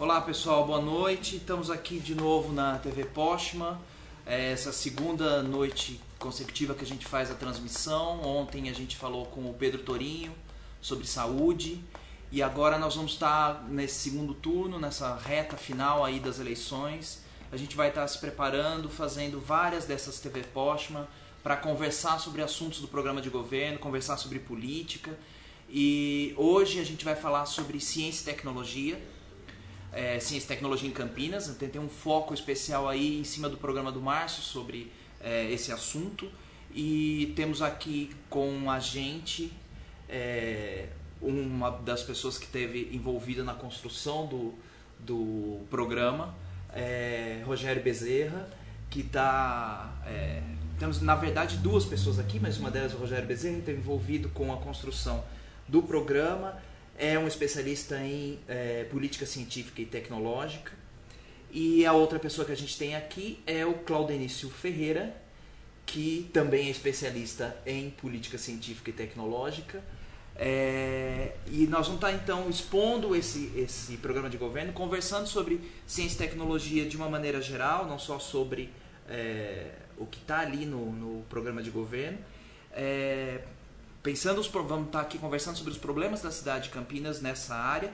Olá pessoal, boa noite. Estamos aqui de novo na TV Postman. É essa segunda noite consecutiva que a gente faz a transmissão. Ontem a gente falou com o Pedro Torinho sobre saúde e agora nós vamos estar nesse segundo turno, nessa reta final aí das eleições. A gente vai estar se preparando, fazendo várias dessas TV Postman para conversar sobre assuntos do programa de governo, conversar sobre política. E hoje a gente vai falar sobre ciência e tecnologia, é, ciência e tecnologia em Campinas. Tem, um foco especial aí em cima do programa do Márcio sobre é, esse assunto. E temos aqui com a gente é, uma das pessoas que esteve envolvida na construção do, do programa, é, Rogério Bezerra, que está. É, temos na verdade duas pessoas aqui, mas uma delas o Rogério Bezerra, esteve envolvido com a construção do programa, é um especialista em é, política científica e tecnológica. E a outra pessoa que a gente tem aqui é o Claudenício Ferreira, que também é especialista em política científica e tecnológica. É, e nós vamos estar então expondo esse, esse programa de governo, conversando sobre ciência e tecnologia de uma maneira geral, não só sobre é, o que está ali no, no, programa de governo. É, pensando os, vamos estar aqui conversando sobre os problemas da cidade de Campinas nessa área.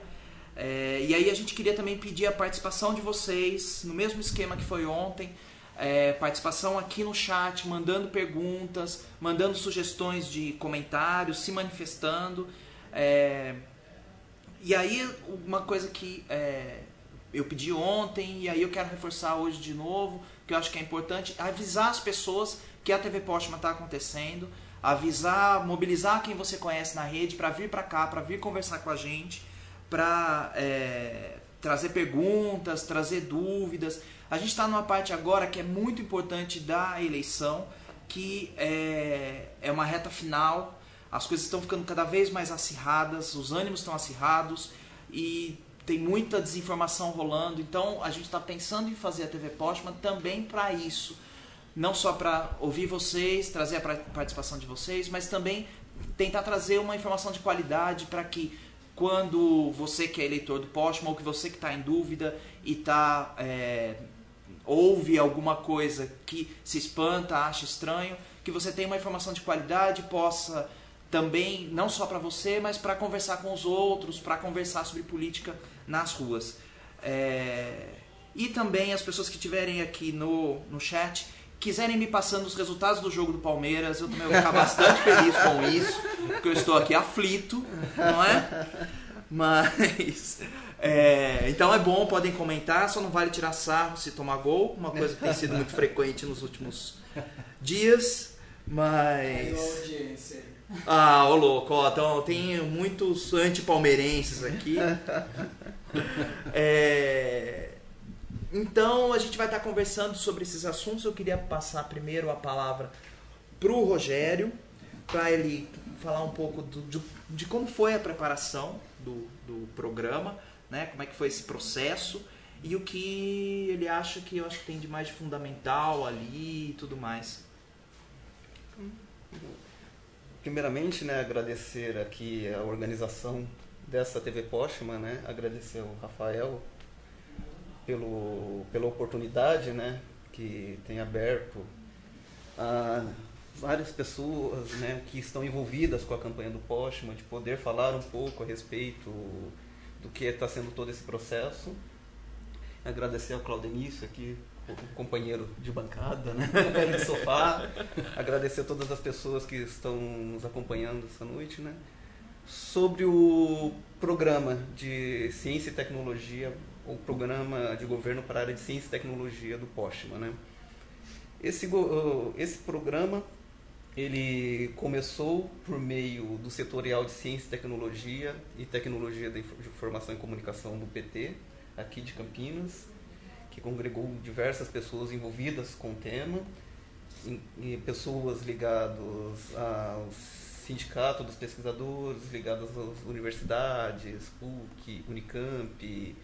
É, e aí a gente queria também pedir a participação de vocês, no mesmo esquema que foi ontem, é, participação aqui no chat, mandando perguntas, mandando sugestões de comentários, se manifestando. É, e aí, uma coisa que é, eu pedi ontem, e aí eu quero reforçar hoje de novo, que eu acho que é importante, avisar as pessoas que a TV Postman está acontecendo, avisar, mobilizar quem você conhece na rede para vir para cá, para vir conversar com a gente, para é, trazer perguntas, trazer dúvidas. A gente está numa parte agora que é muito importante da eleição, que é, é uma reta final, as coisas estão ficando cada vez mais acirradas, os ânimos estão acirrados e tem muita desinformação rolando. Então a gente está pensando em fazer a TV Postman também para isso. Não só para ouvir vocês, trazer a participação de vocês, mas também tentar trazer uma informação de qualidade para que quando você que é eleitor do Postman ou que você que está em dúvida e está é, ouve alguma coisa que se espanta, acha estranho, que você tenha uma informação de qualidade, possa também, não só para você, mas para conversar com os outros, para conversar sobre política nas ruas. É... E também as pessoas que estiverem aqui no, no chat, quiserem me passando os resultados do jogo do Palmeiras, eu também vou ficar bastante feliz com isso, porque eu estou aqui aflito, não é? Mas é, então é bom, podem comentar, só não vale tirar sarro se tomar gol, uma coisa que tem sido muito frequente nos últimos dias, mas. Ah, ô louco, ó, então, tem muitos anti-palmeirenses aqui. É, então a gente vai estar conversando sobre esses assuntos. Eu queria passar primeiro a palavra para o Rogério, para ele falar um pouco do, de, de como foi a preparação do, do programa né? Como é que foi esse processo e o que ele acha que eu acho que tem de mais fundamental ali e tudo mais. Primeiramente, né, agradecer aqui a organização dessa TV Postman, né? Agradecer ao Rafael pelo, pela oportunidade, né, que tem aberto a várias pessoas, né, que estão envolvidas com a campanha do Postman, de poder falar um pouco a respeito do que está sendo todo esse processo. Agradecer ao Claudenício aqui, o companheiro de bancada, né? de sofá. Agradecer a todas as pessoas que estão nos acompanhando essa noite, né? Sobre o programa de Ciência e Tecnologia, o programa de governo para a área de Ciência e Tecnologia do POSHMA, né? Esse, esse programa ele começou por meio do setorial de Ciência e Tecnologia e Tecnologia de Informação e Comunicação do PT, aqui de Campinas, que congregou diversas pessoas envolvidas com o tema, pessoas ligadas ao sindicato dos pesquisadores, ligadas às universidades, PUC, Unicamp,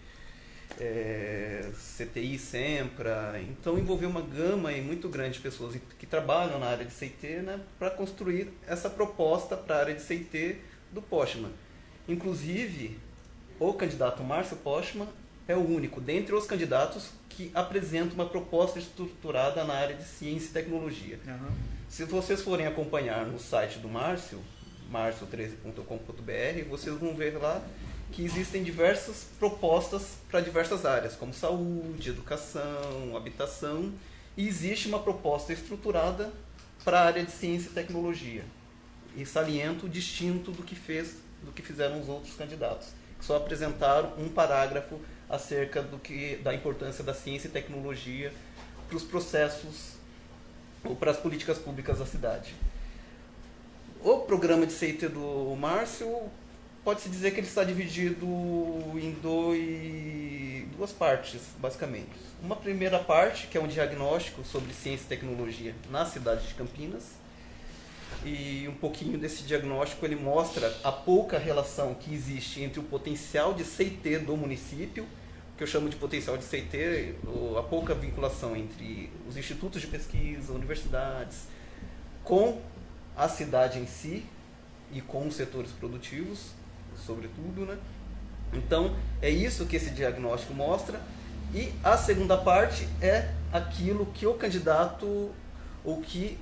é, CTI, Sempra. Então envolveu uma gama muito grande de pessoas que trabalham na área de CIT né, para construir essa proposta para a área de CIT do Postman. Inclusive, o candidato Márcio Postman é o único dentre os candidatos que apresenta uma proposta estruturada na área de ciência e tecnologia. Uhum. Se vocês forem acompanhar no site do Márcio, marcio13.com.br, vocês vão ver lá que existem diversas propostas para diversas áreas, como saúde, educação, habitação, e existe uma proposta estruturada para a área de ciência e tecnologia. E saliento distinto do que fez, do que fizeram os outros candidatos, que só apresentaram um parágrafo acerca do que da importância da ciência e tecnologia para os processos ou para as políticas públicas da cidade. O programa de CIT do Márcio pode-se dizer que ele está dividido em dois, duas partes, basicamente. Uma primeira parte, que é um diagnóstico sobre ciência e tecnologia na cidade de Campinas. E um pouquinho desse diagnóstico ele mostra a pouca relação que existe entre o potencial de CIT do município, que eu chamo de potencial de CIT, a pouca vinculação entre os institutos de pesquisa, universidades, com a cidade em si e com os setores produtivos, sobretudo, né? Então, é isso que esse diagnóstico mostra. E a segunda parte é aquilo que o candidato, ou que,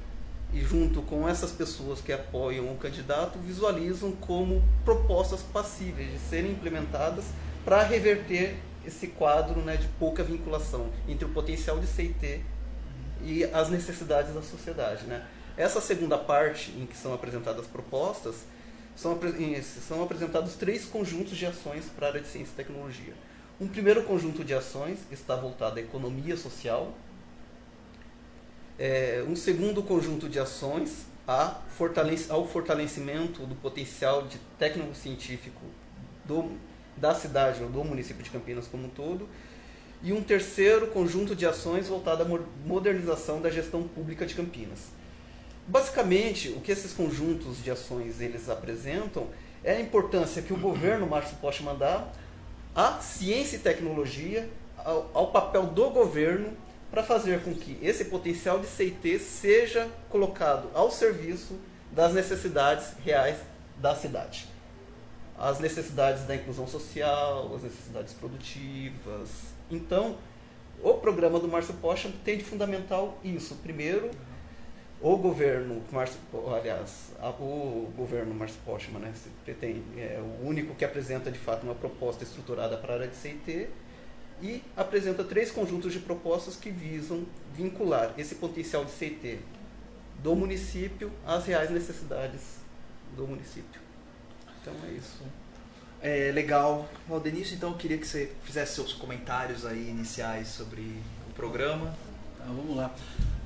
junto com essas pessoas que apoiam o candidato, visualizam como propostas passíveis de serem implementadas para reverter esse quadro né, de pouca vinculação entre o potencial de CIT e as necessidades da sociedade. Né? Essa segunda parte, em que são apresentadas propostas, são, são apresentados três conjuntos de ações para a área de ciência e tecnologia. Um primeiro conjunto de ações está voltado à economia social. É, um segundo conjunto de ações ao fortalecimento do potencial de técnico-científico do, da cidade ou do município de Campinas como um todo. E um terceiro conjunto de ações voltado à modernização da gestão pública de Campinas. Basicamente, o que esses conjuntos de ações eles apresentam é a importância que o governo Márcio pode mandar à ciência e tecnologia, ao, ao papel do governo para fazer com que esse potencial de CIT seja colocado ao serviço das necessidades reais da cidade. As necessidades da inclusão social, as necessidades produtivas. Então, o programa do Márcio Pocha tem de fundamental isso. Primeiro, o governo, Marcio, aliás, o governo Márcio Postman, né, pretende, é o único que apresenta de fato uma proposta estruturada para a área de CIT e apresenta três conjuntos de propostas que visam vincular esse potencial de CIT do município às reais necessidades do município. Então é isso. É legal. Valdenício, então eu queria que você fizesse seus comentários aí iniciais sobre o programa. Tá, vamos lá.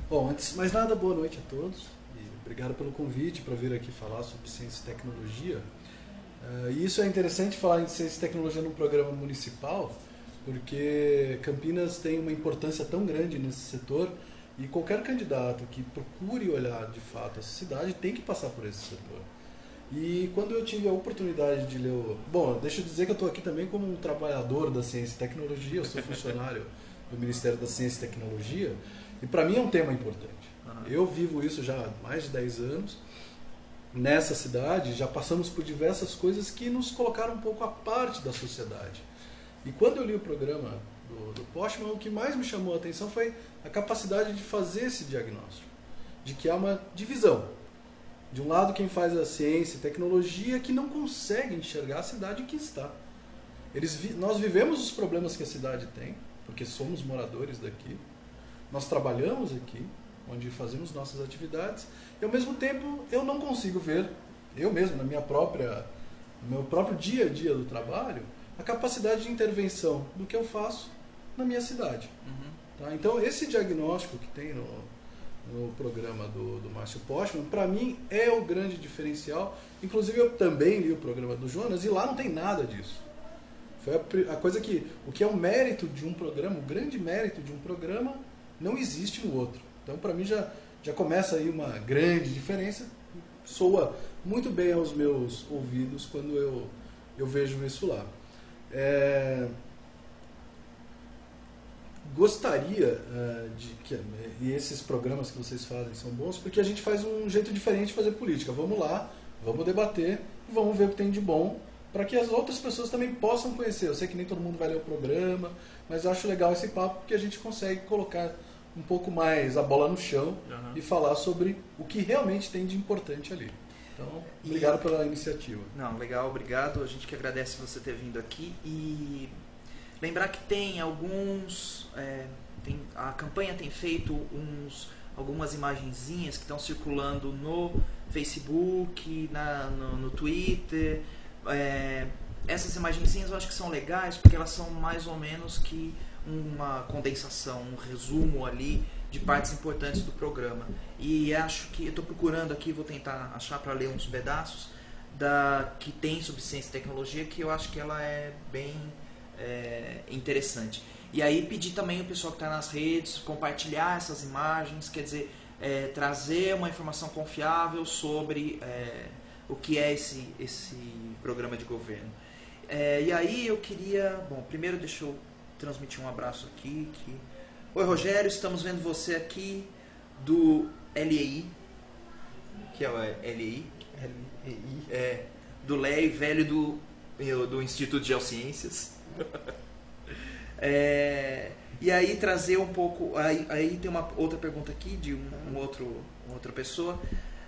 Bom, antes de mais nada, boa noite a todos. E obrigado pelo convite para vir aqui falar sobre ciência e tecnologia. Uh, e isso é interessante falar em ciência e tecnologia num programa municipal, porque Campinas tem uma importância tão grande nesse setor e qualquer candidato que procure olhar de fato essa cidade tem que passar por esse setor. E quando eu tive a oportunidade de ler o. Bom, deixa eu dizer que eu estou aqui também como um trabalhador da ciência e tecnologia, eu sou funcionário do Ministério da Ciência e Tecnologia. E para mim é um tema importante. Uhum. Eu vivo isso já há mais de 10 anos. Nessa cidade, já passamos por diversas coisas que nos colocaram um pouco à parte da sociedade. E quando eu li o programa do, do Postman, o que mais me chamou a atenção foi a capacidade de fazer esse diagnóstico. De que há uma divisão. De um lado, quem faz a ciência e tecnologia que não consegue enxergar a cidade em que está. Eles, nós vivemos os problemas que a cidade tem, porque somos moradores daqui nós trabalhamos aqui, onde fazemos nossas atividades, e ao mesmo tempo eu não consigo ver, eu mesmo, na minha própria, no meu próprio dia a dia do trabalho, a capacidade de intervenção do que eu faço na minha cidade. Uhum. Tá? Então, esse diagnóstico que tem no, no programa do, do Márcio Postman, para mim é o grande diferencial. Inclusive, eu também li o programa do Jonas e lá não tem nada disso. Foi a, a coisa que. O que é o mérito de um programa, o grande mérito de um programa não existe no outro. Então, para mim, já, já começa aí uma grande diferença. Soa muito bem aos meus ouvidos quando eu, eu vejo isso lá. É, gostaria uh, de que e esses programas que vocês fazem são bons porque a gente faz um jeito diferente de fazer política. Vamos lá, vamos debater, vamos ver o que tem de bom para que as outras pessoas também possam conhecer. Eu sei que nem todo mundo vai ler o programa, mas eu acho legal esse papo porque a gente consegue colocar um pouco mais a bola no chão Uhum. e falar sobre o que realmente tem de importante ali. Então, obrigado pela iniciativa. Não, legal, obrigado. A gente que agradece você ter vindo aqui e lembrar que tem alguns, é, tem- a campanha tem feito uns algumas imagenzinhas que estão circulando no Facebook, na, no, no Twitter. É, essas imagenzinhas eu acho que são legais porque elas são mais ou menos que uma condensação, um resumo ali de partes importantes do programa. E acho que estou procurando aqui, vou tentar achar para ler uns pedaços da que tem sobre ciência e tecnologia que eu acho que ela é bem é, interessante. E aí pedir também o pessoal que está nas redes compartilhar essas imagens, quer dizer, é, trazer uma informação confiável sobre é, o que é esse, esse programa de governo. É, e aí eu queria, bom, primeiro deixa eu transmitir um abraço aqui. Que... Oi Rogério, estamos vendo você aqui do LEI, que é o LEI, LEI. é, do LEI, velho do, eu, do Instituto de Geociências. É, e aí trazer um pouco. Aí, aí tem uma outra pergunta aqui de um, um outro, uma outra pessoa.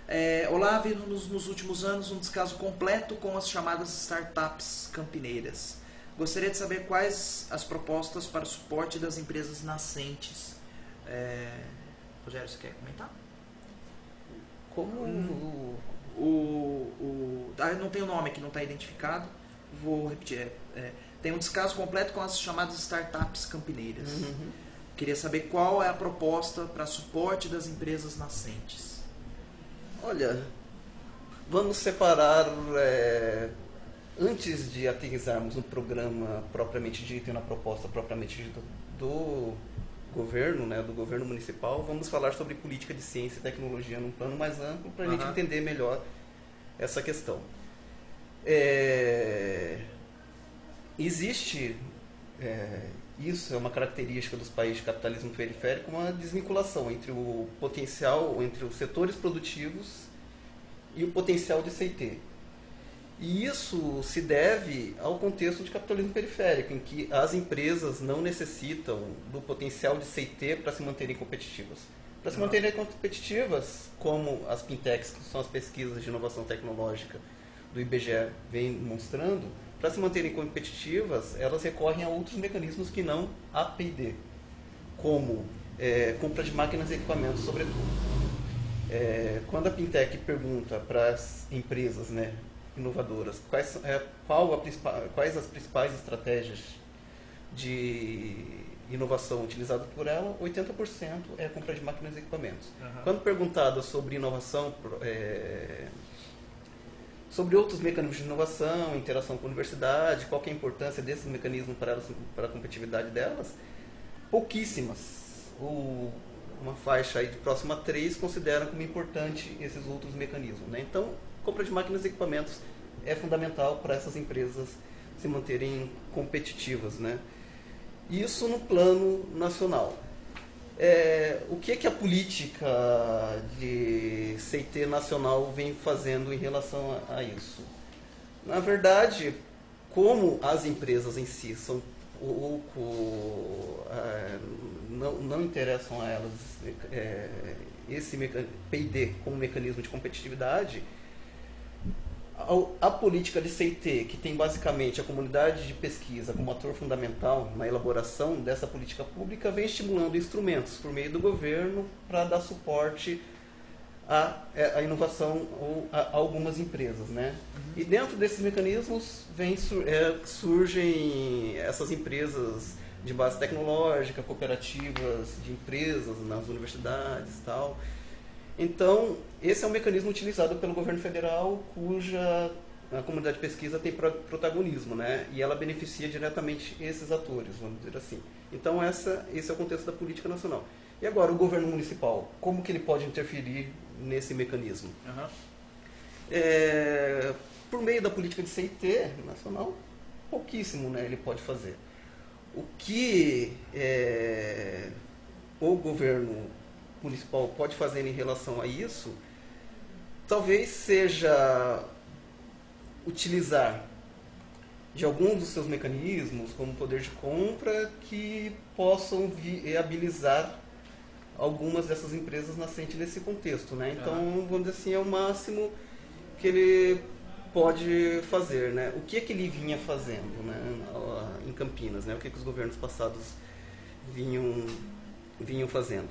É, Olá, vimos nos últimos anos um descaso completo com as chamadas startups campineiras. Gostaria de saber quais as propostas para o suporte das empresas nascentes. É, Rogério, você quer comentar? Como Hum. o- o, o ah, não tem o nome aqui, não está identificado. Vou repetir. é, é, tem um descaso completo com as chamadas startups campineiras. Uhum. Queria saber qual é a proposta para suporte das empresas nascentes. Olha, vamos separar. é, antes de aterrizarmos no programa propriamente dito e na proposta propriamente dita do governo, né, do governo municipal, vamos falar sobre política de ciência e tecnologia num plano mais amplo para a gente Aham. entender melhor essa questão. É, existe é, isso é uma característica dos países de capitalismo periférico, uma desvinculação entre o potencial, entre os setores produtivos e o potencial de CIT. E isso se deve ao contexto de capitalismo periférico, em que as empresas não necessitam do potencial de CIT para se manterem competitivas. Para se manterem competitivas, como as fintechs, que são as pesquisas de inovação tecnológica do IBGE vem mostrando, para se manterem competitivas, elas recorrem a outros mecanismos que não a P&D, como é, compra de máquinas e equipamentos, sobretudo. É, quando a Pintec pergunta para as empresas né, inovadoras quais, é, qual a quais as principais estratégias de inovação utilizadas por ela, 80% é a compra de máquinas e equipamentos. Quando perguntado sobre inovação, é, sobre outros mecanismos de inovação, interação com a universidade, qual que é a importância desses mecanismos para, elas, para a competitividade delas, pouquíssimas, ou uma faixa aí de próxima a três, consideram como importante esses outros mecanismos. Né? Então, compra de máquinas e equipamentos é fundamental para essas empresas se manterem competitivas. Né? Isso no plano nacional. É, o que, que a política de CIT nacional vem fazendo em relação a, a isso? Na verdade, como as empresas em si são pouco. é, não, não interessam a elas é, esse PD como mecanismo de competitividade, ao- a política de CIT, que tem basicamente a comunidade de pesquisa como ator fundamental na elaboração dessa política pública, vem estimulando instrumentos por meio do governo para dar suporte à, é, à inovação ou a, a algumas empresas. Né? E dentro desses mecanismos vem, é, surgem essas empresas de base tecnológica, cooperativas de empresas nas universidades e tal. Então, esse é um mecanismo utilizado pelo governo federal, cuja a comunidade de pesquisa tem pro- protagonismo, né? E ela beneficia diretamente esses atores, vamos dizer assim. Então, essa, esse é o contexto da política nacional. E agora, o governo municipal, como que ele pode interferir nesse mecanismo? É, por meio da política de CIT nacional, pouquíssimo né, ele pode fazer. O que é, o governo municipal pode fazer em relação a isso, talvez seja utilizar de alguns dos seus mecanismos, como poder de compra, que possam viabilizar algumas dessas empresas nascentes nesse contexto. Né? Então, ah. vamos dizer assim, é o máximo que ele pode fazer. Né? O que é que ele vinha fazendo né? em Campinas? Né? O que, é que os governos passados vinham, vinham fazendo?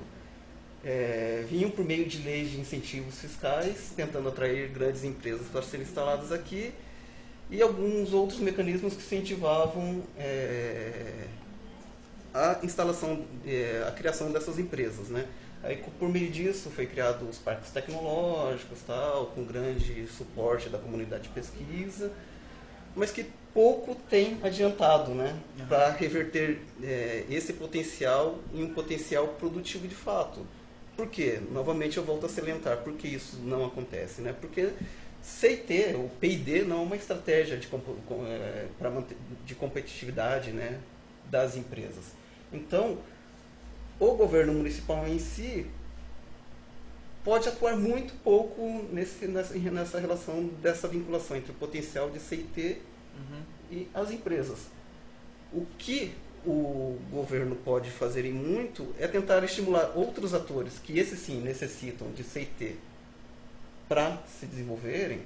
É, vinham por meio de leis de incentivos fiscais, tentando atrair grandes empresas para serem instaladas aqui, e alguns outros mecanismos que incentivavam é, a instalação, é, a criação dessas empresas, né? Aí, por meio disso, foi criado os parques tecnológicos, tal, com grande suporte da comunidade de pesquisa, mas que pouco tem adiantado, né, uhum. para reverter é, esse potencial em um potencial produtivo de fato. Por quê? Novamente eu volto a salientar, por que isso não acontece, né? Porque CIT, o P&D não é uma estratégia de, é, de competitividade, né, das empresas. Então, o governo municipal em si pode atuar muito pouco nesse, nessa, nessa relação dessa vinculação entre o potencial de CIT uhum. e as empresas. O que o governo pode fazer em muito é tentar estimular outros atores que esses sim necessitam de CIT para se desenvolverem,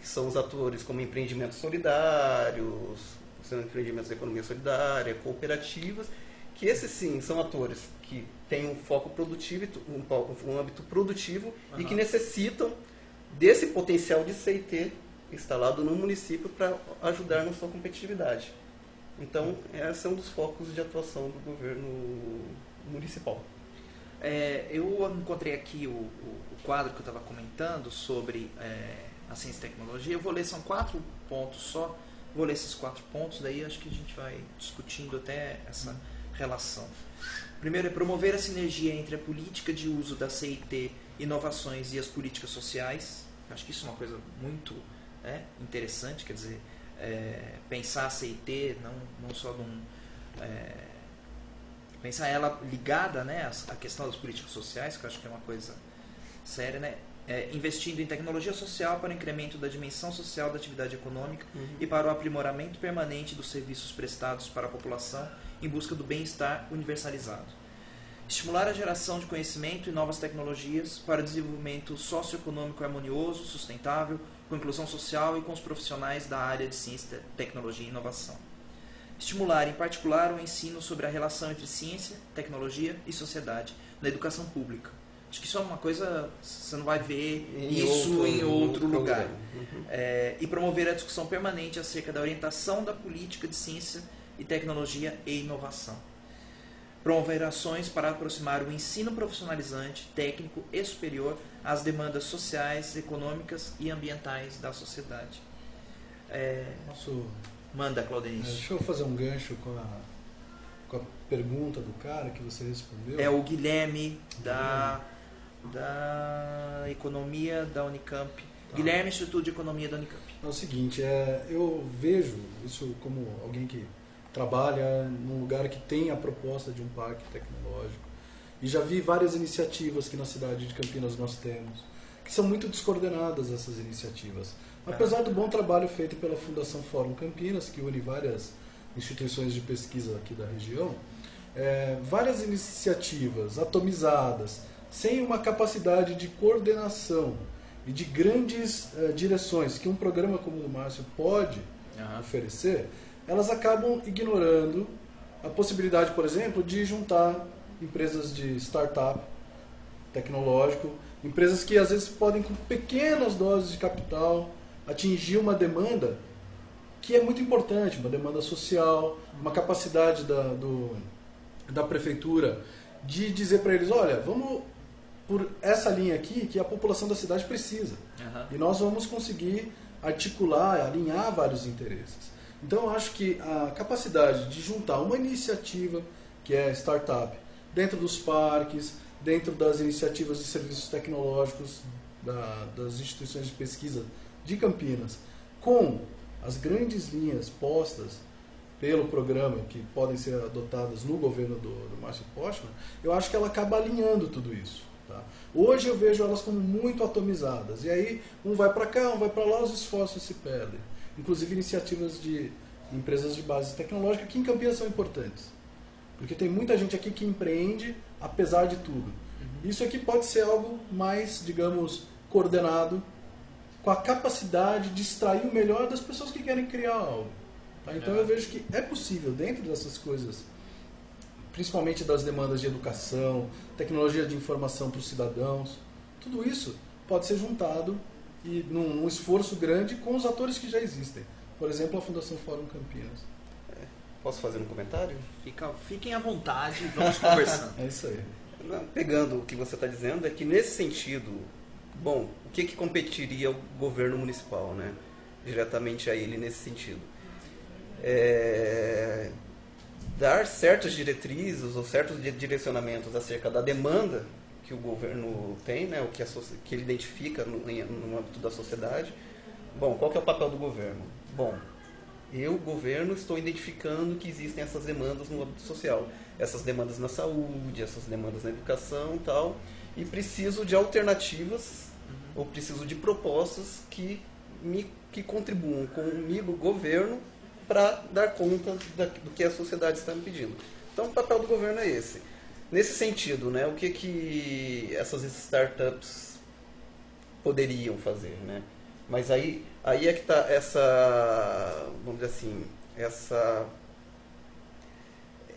que são os atores como empreendimentos solidários, são empreendimentos de economia solidária, cooperativas, que esses sim são atores que têm um foco produtivo, um, um âmbito produtivo uhum. e que necessitam desse potencial de CIT instalado no município para ajudar na sua competitividade. Então, esse é um dos focos de atuação do governo municipal. É, eu encontrei aqui o, o, o, quadro que eu estava comentando sobre é, a ciência e tecnologia. Eu vou ler, são quatro pontos só. Vou ler esses quatro pontos, daí acho que a gente vai discutindo até essa relação. Primeiro é promover a sinergia entre a política de uso da CIT, inovações e as políticas sociais. Acho que isso é uma coisa muito né, interessante, quer dizer, é, pensar a CIT não, não só de um, é, pensar ela ligada né, à questão das políticas sociais, que eu acho que é uma coisa séria, né? É, investindo em tecnologia social para o incremento da dimensão social da atividade econômica uhum. e para o aprimoramento permanente dos serviços prestados para a população em busca do bem-estar universalizado. Estimular a geração de conhecimento e novas tecnologias para o desenvolvimento socioeconômico harmonioso, sustentável, com inclusão social e com os profissionais da área de ciência, tecnologia e inovação. Estimular, em particular, o ensino sobre a relação entre ciência, tecnologia e sociedade na educação pública. Acho que isso é uma coisa, você não vai ver em isso outro, em outro, lugar. Uhum. É, e promover a discussão permanente acerca da orientação da política de ciência e tecnologia e inovação. Promover ações para aproximar o ensino profissionalizante, técnico e superior às demandas sociais, econômicas e ambientais da sociedade. É... Nosso... Manda, Claudenice. É, deixa eu fazer um gancho com a, com a pergunta do cara que você respondeu. É o Guilherme da, da Economia da Unicamp. Tá. Guilherme, Instituto de Economia da Unicamp. É o seguinte, é, eu vejo isso como alguém que trabalha num lugar que tem a proposta de um parque tecnológico. E já vi várias iniciativas que na cidade de Campinas nós temos, que são muito descoordenadas essas iniciativas. Apesar do bom trabalho feito pela Fundação Fórum Campinas, que une várias instituições de pesquisa aqui da região, é, várias iniciativas atomizadas, sem uma capacidade de coordenação e de grandes é, direções que um programa como o do Márcio pode uhum. oferecer, elas acabam ignorando a possibilidade, por exemplo, de juntar empresas de startup tecnológico, empresas que às vezes podem com pequenas doses de capital atingir uma demanda que é muito importante, uma demanda social, uma capacidade da, do, da prefeitura de dizer para eles, olha, vamos por essa linha aqui que a população da cidade precisa. Uhum. E nós vamos conseguir articular, alinhar vários interesses. Então eu acho que a capacidade de juntar uma iniciativa que é startup dentro dos parques, dentro das iniciativas de serviços tecnológicos da, das instituições de pesquisa de Campinas, com as grandes linhas postas pelo programa que podem ser adotadas no governo do, do Márcio Postman, eu acho que ela acaba alinhando tudo isso. Tá? Hoje eu vejo elas como muito atomizadas. E aí um vai para cá, um vai para lá, os esforços se perdem inclusive iniciativas de empresas de base tecnológica que em Campinas são importantes. Porque tem muita gente aqui que empreende apesar de tudo. Uhum. Isso aqui pode ser algo mais, digamos, coordenado, com a capacidade de extrair o melhor das pessoas que querem criar algo. Tá? Então é. eu vejo que é possível, dentro dessas coisas, principalmente das demandas de educação, tecnologia de informação para os cidadãos, tudo isso pode ser juntado e num, esforço grande com os atores que já existem. Por exemplo, a Fundação Fórum Campinas. É. Posso fazer um comentário? Fica, fiquem à vontade, vamos conversando. é isso aí. Pegando o que você está dizendo, é que nesse sentido, bom, o que, que competiria o governo municipal, né? Diretamente a ele nesse sentido. É, dar certas diretrizes ou certos direcionamentos acerca da demanda que o governo tem, né, o que, a, que ele identifica no, no âmbito da sociedade. Bom, qual que é o papel do governo? Bom, eu, governo, estou identificando que existem essas demandas no âmbito social. Essas demandas na saúde, essas demandas na educação e tal. E preciso de alternativas, uhum. ou preciso de propostas que, me, que contribuam comigo, governo, para dar conta da, do que a sociedade está me pedindo. Então, o papel do governo é esse. Nesse sentido, né, o que, que essas startups poderiam fazer? Né? Mas aí, aí é que está essa, vamos dizer assim, essa,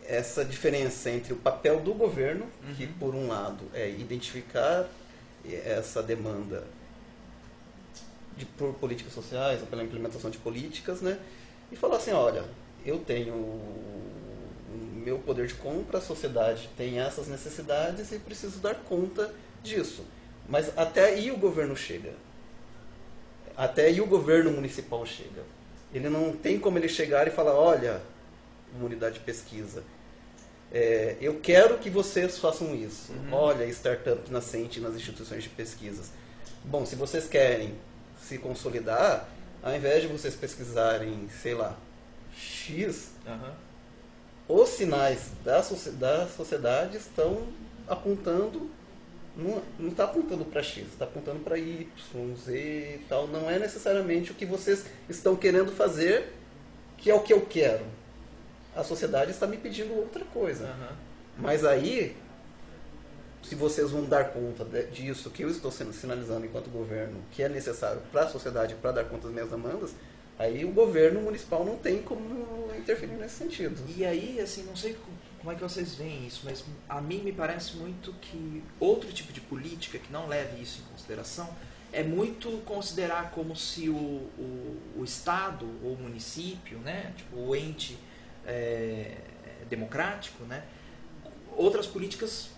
essa diferença entre o papel do governo, uhum. que por um lado é identificar essa demanda de, por políticas sociais ou pela implementação de políticas, né? e falar assim, olha, eu tenho meu poder de compra, a sociedade tem essas necessidades e preciso dar conta disso. Mas até aí o governo chega. Até aí o governo municipal chega. Ele não tem como ele chegar e falar, olha, uma unidade de pesquisa, é, eu quero que vocês façam isso. Uhum. Olha, startup nascente nas instituições de pesquisas. Bom, se vocês querem se consolidar, ao invés de vocês pesquisarem, sei lá, X, uhum. Os sinais da, da sociedade estão apontando, não está apontando para X, está apontando para Y, Z e tal. Não é necessariamente o que vocês estão querendo fazer, que é o que eu quero. A sociedade está me pedindo outra coisa. Uhum. Mas aí se vocês vão dar conta disso que eu estou sendo sinalizando enquanto governo, que é necessário para a sociedade para dar conta das minhas demandas, aí o governo municipal não tem como interferir nesse sentido. E aí, assim, não sei como é que vocês veem isso, mas a mim me parece muito que outro tipo de política que não leve isso em consideração é muito considerar como se o, o, o Estado ou o município, né, tipo, o ente é, democrático, né, outras políticas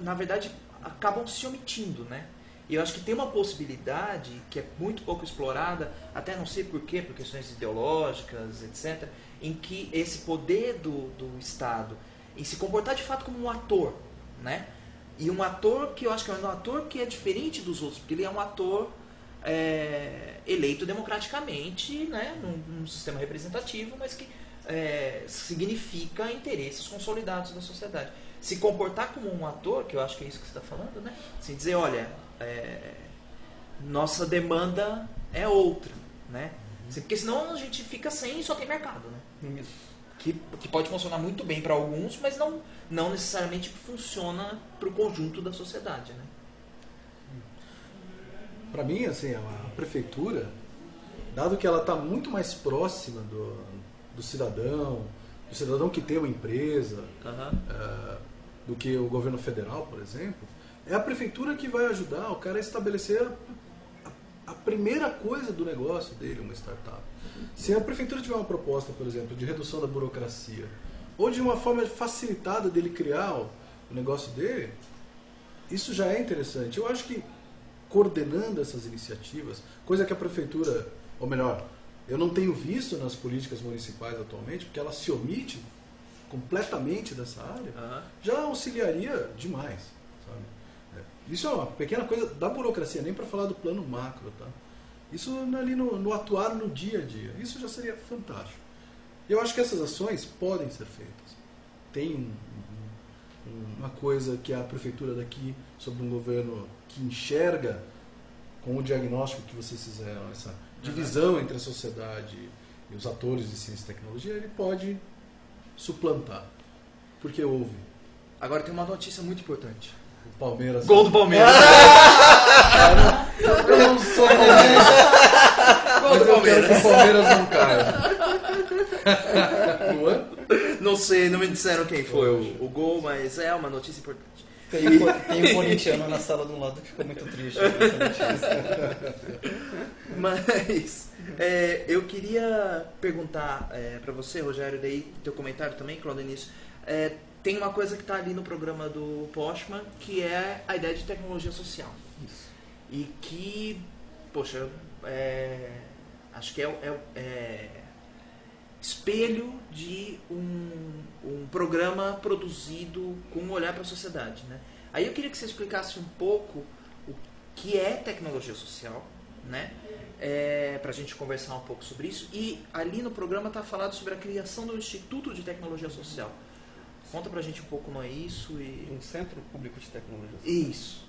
na verdade, acabam se omitindo, né? E eu acho que tem uma possibilidade que é muito pouco explorada, até não sei porquê, por questões ideológicas, etc., em que esse poder do, do Estado em se comportar de fato como um ator, né? E um ator que eu acho que é um ator que é diferente dos outros, porque ele é um ator é, eleito democraticamente, né? Num, num, sistema representativo, mas que é, significa interesses consolidados da sociedade se comportar como um ator, que eu acho que é isso que você está falando, né? Assim, dizer, olha, é, nossa demanda é outra, né? Assim, porque senão a gente fica sem e só tem mercado, né? Que, que pode funcionar muito bem para alguns, mas não, não necessariamente funciona para o conjunto da sociedade, né? Para mim, assim, a prefeitura, dado que ela está muito mais próxima do, do cidadão, do cidadão que tem uma empresa, uhum. do que o governo federal, por exemplo, é a prefeitura que vai ajudar o cara a estabelecer a, a primeira coisa do negócio dele, uma startup. Se a prefeitura tiver uma proposta, por exemplo, de redução da burocracia, ou de uma forma facilitada dele criar o, negócio dele, isso já é interessante. Eu acho que coordenando essas iniciativas, coisa que a prefeitura, ou melhor, eu não tenho visto nas políticas municipais atualmente, porque ela se omite completamente dessa área, uhum. já auxiliaria demais. Sabe? É. Isso é uma pequena coisa da burocracia, nem para falar do plano macro. Tá? Isso ali no, no, atuar no dia a dia. Isso já seria fantástico. Eu acho que essas ações podem ser feitas. Tem um, um, uma coisa que a prefeitura daqui, sobre um governo que enxerga com o diagnóstico que vocês fizeram, essa divisão entre a sociedade e os atores de ciência e tecnologia, ele pode suplantar. Porque houve. Agora tem uma notícia muito importante. Palmeiras. Gol do Palmeiras. Eu não sou palmeirense, Gol do eu quero que Palmeiras. o Palmeiras não caia. Luan? Não sei, não me disseram quem foi o, o gol, mas é uma notícia importante. Tem, um tem um corintiano na sala do lado que ficou muito triste. Mas é, eu queria perguntar é, para você, Rogério, daí teu comentário também, Claudio Início. É, tem uma coisa que está ali no programa do Postman, que é a ideia de tecnologia social. Isso. E que, poxa, é, acho que é, é- é espelho de um, um programa produzido com um olhar para a sociedade. Né? Aí eu queria que você explicasse um pouco o que é tecnologia social, né? para a gente conversar um pouco sobre isso. E ali no programa está falado sobre a criação do Instituto de Tecnologia Social. Conta pra gente um pouco mais isso e. Um centro público de tecnologia. Isso.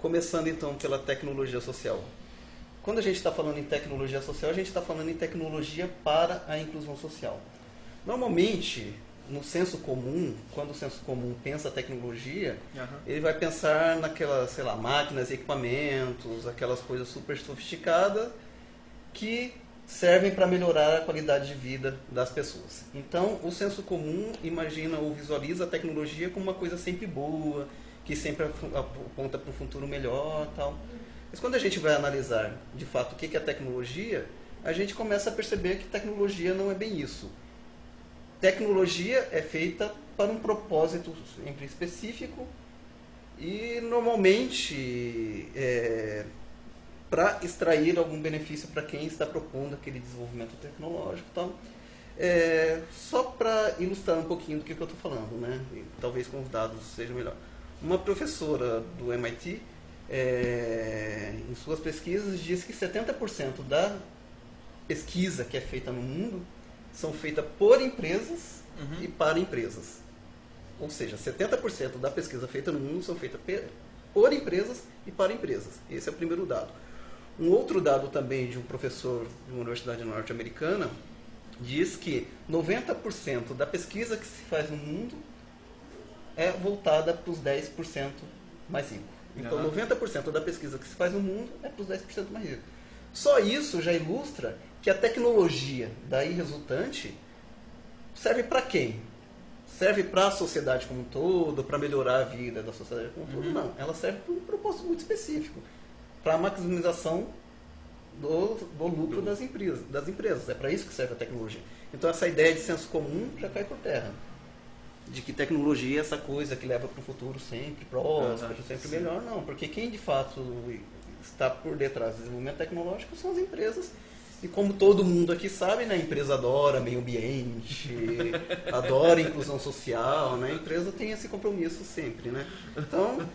Começando então pela tecnologia social. Quando a gente está falando em tecnologia social, a gente está falando em tecnologia para a inclusão social. Normalmente, no senso comum, quando o senso comum pensa tecnologia, ele vai pensar naquelas, sei lá, máquinas, equipamentos, aquelas coisas super sofisticadas que servem para melhorar a qualidade de vida das pessoas. Então, o senso comum imagina ou visualiza a tecnologia como uma coisa sempre boa, que sempre aponta para um futuro melhor, tal. Mas quando a gente vai analisar, de fato, o que que é tecnologia, a gente começa a perceber que tecnologia não é bem isso. Tecnologia é feita para um propósito sempre específico e normalmente é, para extrair algum benefício para quem está propondo aquele desenvolvimento tecnológico. Então, é, só para ilustrar um pouquinho do que, que eu estou falando, né? E talvez com os dados seja melhor. Uma professora do MIT, é, em suas pesquisas, diz que 70% da pesquisa que é feita no mundo são feitas por empresas Uhum. e para empresas. Ou seja, 70% da pesquisa feita no mundo são feitas por empresas e para empresas. Esse é o primeiro dado. Um outro dado também de um professor de uma universidade norte-americana diz que 90% da pesquisa que se faz no mundo é voltada para os 10% mais ricos. Então, Aham. 90% da pesquisa que se faz no mundo é para os 10% mais ricos. Só isso já ilustra que a tecnologia daí resultante serve para quem? Serve para a sociedade como um todo, para melhorar a vida da sociedade como um todo? Uhum. Não, ela serve para um propósito muito específico, para a maximização do, do lucro das empresas, das empresas. É para isso que serve a tecnologia. Então essa ideia de senso comum já cai por terra. De que tecnologia é essa coisa que leva para o futuro sempre próspero, Aham, sempre sim. melhor. Não, porque quem de fato está por detrás do desenvolvimento tecnológico são as empresas. E como todo mundo aqui sabe, né, a empresa adora meio ambiente, adora inclusão social, né? A empresa tem esse compromisso sempre, né? Então,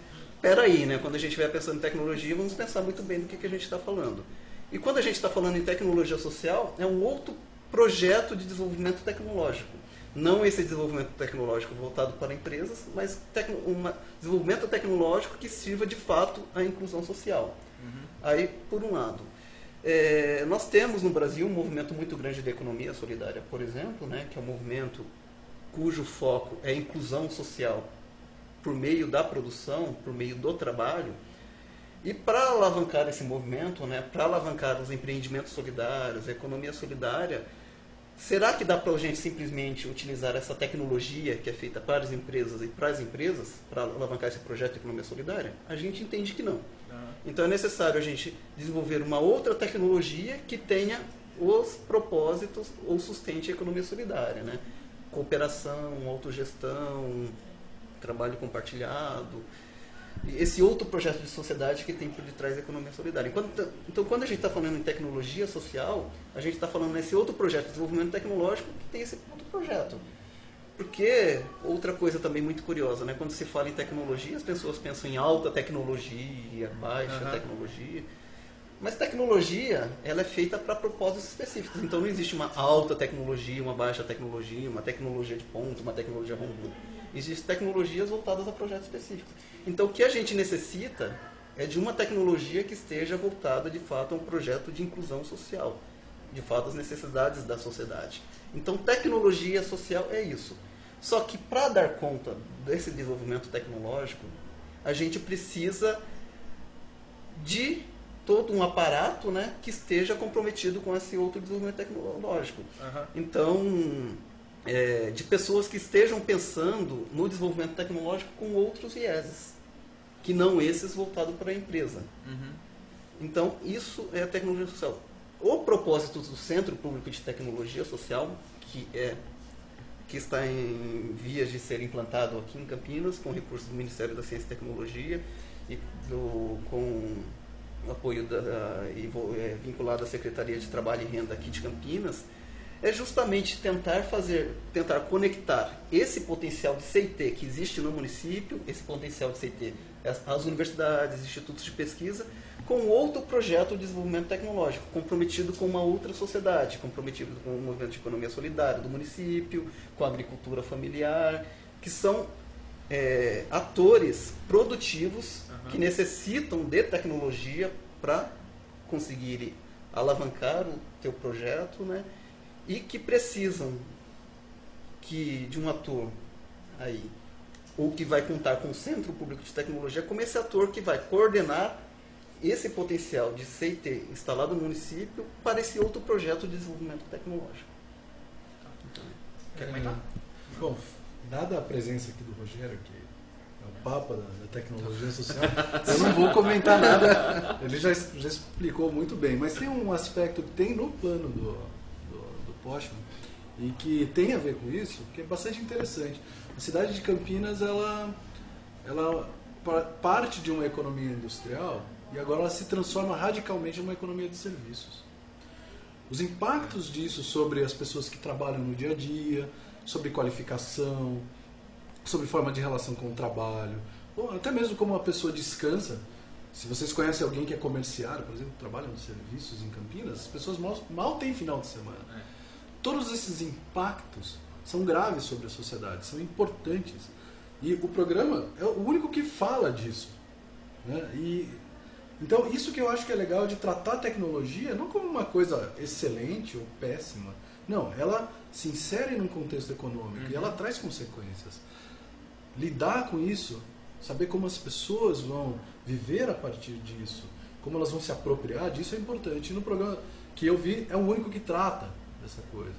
peraí, né? Quando a gente estiver pensando em tecnologia, vamos pensar muito bem do que, que a gente está falando. E quando a gente está falando em tecnologia social, é um outro projeto de desenvolvimento tecnológico. Não esse desenvolvimento tecnológico voltado para empresas, mas uma, desenvolvimento tecnológico que sirva de fato à inclusão social. Aí, por um lado. É, nós temos no Brasil um movimento muito grande de economia solidária, por exemplo, né, que é um movimento cujo foco é a inclusão social por meio da produção, por meio do trabalho. E para alavancar esse movimento, né, para alavancar os empreendimentos solidários, a economia solidária, será que dá para a gente simplesmente utilizar essa tecnologia que é feita para as empresas e para as empresas para alavancar esse projeto de economia solidária? A gente entende que não. Então é necessário a gente desenvolver uma outra tecnologia que tenha os propósitos ou sustente a economia solidária, né? Cooperação, autogestão, trabalho compartilhado, esse outro projeto de sociedade que tem por detrás da economia solidária. Enquanto- então, quando a gente está falando em tecnologia social, a gente está falando nesse outro projeto de desenvolvimento tecnológico que tem esse outro projeto. Porque outra coisa também muito curiosa, né? Quando se fala em tecnologia, as pessoas pensam em alta tecnologia, baixa Aham. tecnologia. Mas tecnologia, ela é feita para propósitos específicos. Então não existe uma alta tecnologia, uma baixa tecnologia, uma tecnologia de ponto, uma tecnologia home. Existem tecnologias voltadas a projetos específicos. Então o que a gente necessita é de uma tecnologia que esteja voltada de fato a um projeto de inclusão social. de fato, as necessidades da sociedade. Então, tecnologia social é isso. Só que para dar conta desse desenvolvimento tecnológico, a gente precisa de todo um aparato né, que esteja comprometido com esse outro desenvolvimento tecnológico. Aham. Então, é, de pessoas que estejam pensando no desenvolvimento tecnológico com outros vieses, que não esses voltados para a empresa. Uhum. Então, isso é a tecnologia social. O propósito do Centro Público de Tecnologia Social, que é que está em vias de ser implantado aqui em Campinas, com recursos do Ministério da Ciência e Tecnologia e do, com apoio da, e é, vinculado à Secretaria de Trabalho e Renda aqui de Campinas, é justamente tentar fazer, tentar conectar esse potencial de CIT que existe no município, esse potencial de CIT, as, universidades, institutos de pesquisa, com outro projeto de desenvolvimento tecnológico, comprometido com uma outra sociedade, comprometido com o movimento de economia solidária do município, com a agricultura familiar, que são é, atores produtivos Aham. que necessitam de tecnologia para conseguirem alavancar o teu projeto, né? E que precisam que de um ator aí ou que vai contar com o Centro Público de Tecnologia como esse ator que vai coordenar esse potencial de CIT instalado no município para esse outro projeto de desenvolvimento tecnológico. Quer comentar? É, Bom, dada a presença aqui do Rogério, que é o papa da, da tecnologia social, eu não vou comentar nada. Ele já, já explicou muito bem. Mas tem um aspecto que tem no plano do Postman e que tem a ver com isso, que é bastante interessante. A cidade de Campinas, ela, ela pa- parte de uma economia industrial e agora ela se transforma radicalmente numa economia de serviços. Os impactos disso sobre as pessoas que trabalham no dia a dia, sobre qualificação, sobre forma de relação com o trabalho, ou até mesmo como uma pessoa descansa. Se vocês conhecem alguém que é comerciário, por exemplo, trabalha nos serviços em Campinas, as pessoas mal, mal têm final de semana. Todos esses impactos são graves sobre a sociedade, são importantes. E o programa é o único que fala disso. Né? E, então, isso que eu acho que é legal de tratar a tecnologia não como uma coisa excelente ou péssima. Não, ela se insere num contexto econômico e ela traz consequências. Lidar com isso, saber como as pessoas vão viver a partir disso, como elas vão se apropriar disso é importante. E no programa que eu vi, é o único que trata dessa coisa.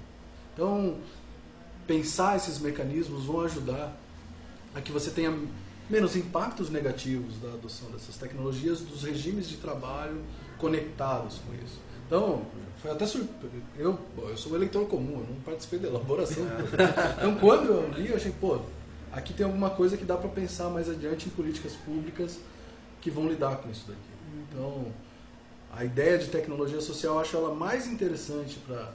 Então, pensar esses mecanismos vão ajudar a que você tenha menos impactos negativos da adoção dessas tecnologias, dos regimes de trabalho conectados com isso. Então, foi até surpre... eu, eu sou um eleitor comum, eu não participei da elaboração. então, quando eu li, eu achei, pô, aqui tem alguma coisa que dá para pensar mais adiante em políticas públicas que vão lidar com isso daqui. Então, a ideia de tecnologia social eu acho ela mais interessante para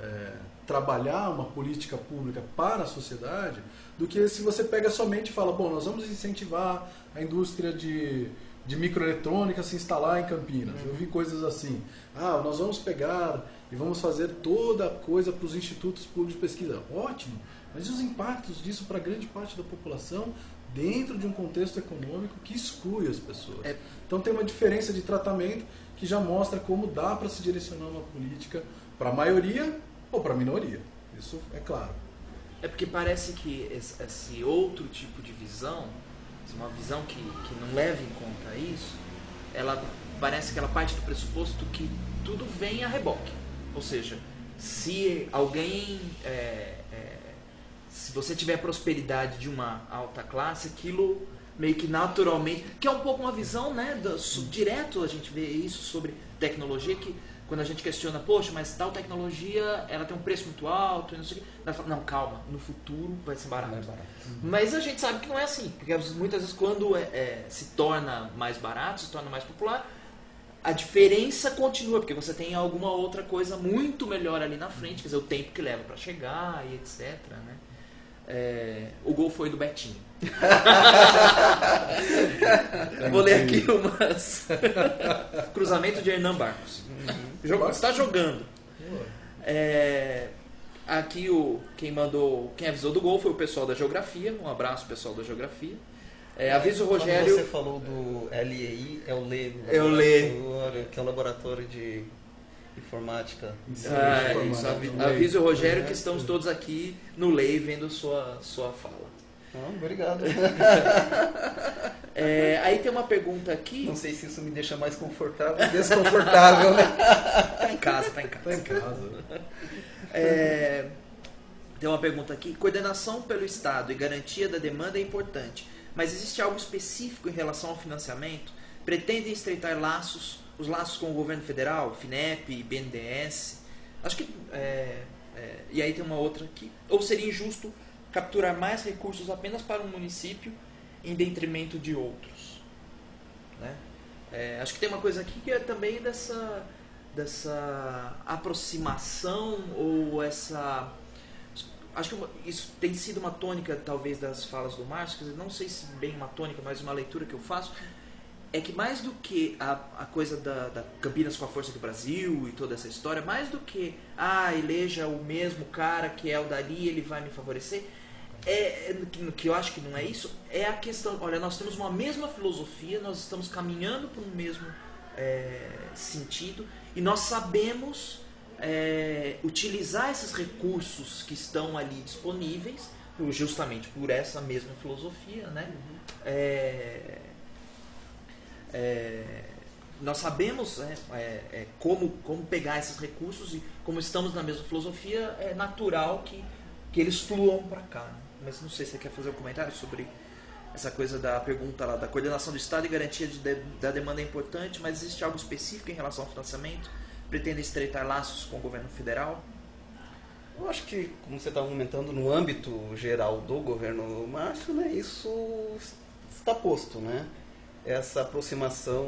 é, trabalhar uma política pública para a sociedade do que se você pega somente e fala, bom, nós vamos incentivar a indústria de, de microeletrônica a se instalar em Campinas. Eu vi coisas assim, ah, nós vamos pegar e vamos fazer toda a coisa para os institutos públicos de pesquisa. Ótimo, mas e os impactos disso para grande parte da população dentro de um contexto econômico que exclui as pessoas? É. Então tem uma diferença de tratamento que já mostra como dá para se direcionar uma política para a maioria ou para a minoria. Isso é claro. É porque parece que esse, outro tipo de visão, uma visão que, que não leva em conta isso, ela parece que ela parte do pressuposto que tudo vem a reboque. Ou seja, se alguém. é, é, se você tiver prosperidade de uma alta classe, aquilo meio que naturalmente. Que é um pouco uma visão, né? do- direto a gente vê isso sobre tecnologia que quando a gente questiona, poxa, mas tal tecnologia ela tem um preço muito alto, e não sei o quê. Ela fala, não, calma, no futuro vai ser barato. Mas a gente sabe que não é assim, porque muitas vezes quando é- é, se torna mais barato, se torna mais popular, a diferença continua, porque você tem alguma outra coisa muito melhor ali na frente, quer dizer, o tempo que leva para chegar e etc. Né? É, o gol foi do Betinho. Vou ler aqui umas. Cruzamento de Hernan Barcos. Está jogando. É, aqui o quem mandou, quem avisou do gol foi o pessoal da geografia. Um abraço pessoal da geografia. É, avisa o Quando Rogério. você falou do LEI, é o LE, É o LE. que é o laboratório de informática. Ah, Informática. isso. Avi- No Avise o. Rogério que estamos todos aqui no Lei vendo sua, sua fala. Não, obrigado. É, aí tem uma pergunta aqui. Não sei se isso me deixa mais confortável ou desconfortável, né? Tá em casa, tá em casa. Tá em casa. É, tem uma pergunta aqui. Coordenação pelo Estado e garantia da demanda é importante, mas existe algo específico em relação ao financiamento? Pretendem estreitar laços, os laços com o governo federal, FINEP, BNDES? Acho que. é, é, e aí tem uma outra aqui. Ou seria injusto capturar mais recursos apenas para um município em detrimento de outros? Né? É, acho que tem uma coisa aqui que é também dessa, dessa aproximação ou essa. Acho que isso tem sido uma tônica, talvez, das falas do Márcio, quer dizer, não sei se bem uma tônica, mas uma leitura que eu faço, é que mais do que a, a coisa da, da Campinas com a força do Brasil e toda essa história, mais do que, ah, eleja o mesmo cara que é o dali, ele vai me favorecer, é, é, que, que eu acho que não é isso, é a questão, olha, nós temos uma mesma filosofia, nós estamos caminhando por um mesmo é, sentido e nós sabemos é, utilizar esses recursos que estão ali disponíveis justamente por essa mesma filosofia, né? É, é, nós sabemos né, é, é, como, como pegar esses recursos e como estamos na mesma filosofia, é natural que, que eles fluam para cá. né? Mas não sei se você quer fazer um comentário sobre essa coisa da pergunta lá da coordenação do Estado e garantia de, de- da demanda é importante, mas existe algo específico em relação ao financiamento? Pretende estreitar laços com o governo federal? Eu acho que, como você estava comentando, no âmbito geral do governo Márcio, né, isso está posto, né? Essa aproximação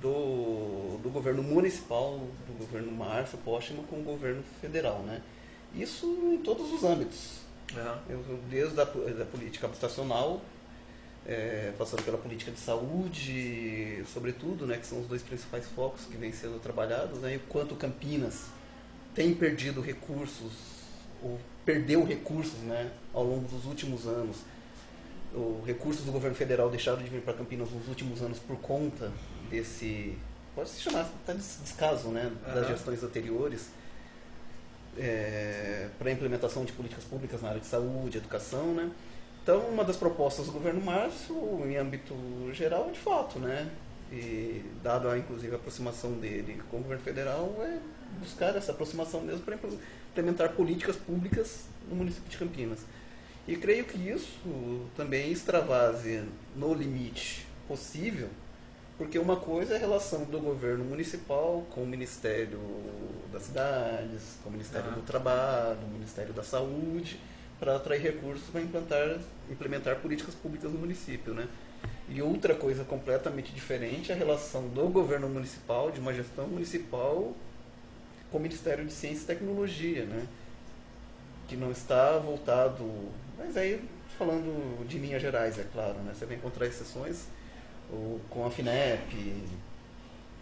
do, do governo municipal, do governo Márcio Póstimo com o governo federal, né? Isso em todos os âmbitos. Eu- desde a da política habitacional, é, passando pela política de saúde, sobretudo, né, que são os dois principais focos que vêm sendo trabalhados, né, e o quanto Campinas tem perdido recursos, ou perdeu recursos né, ao longo dos últimos anos. Os recursos do governo federal deixaram de vir para Campinas nos últimos anos por conta desse, pode se chamar até de descaso né, das Aham. gestões anteriores para a implementação de políticas públicas na área de saúde, educação, né? Então, uma das propostas do governo Márcio, em âmbito geral, de fato, né? E dado a, inclusive, a aproximação dele com o governo federal, é buscar essa aproximação mesmo para implementar políticas públicas no município de Campinas. E creio que isso também extravase no limite possível, porque uma coisa é a relação do governo municipal com o Ministério das Cidades, com o Ministério Ah. do Trabalho, o Ministério da Saúde, para atrair recursos para implantar, implementar políticas públicas no município, né? E outra coisa completamente diferente é a relação do governo municipal, de uma gestão municipal, com o Ministério de Ciência e Tecnologia, né? Que não está voltado. Mas aí, falando de linhas gerais, é claro, né? Você vai encontrar exceções ou com a FINEP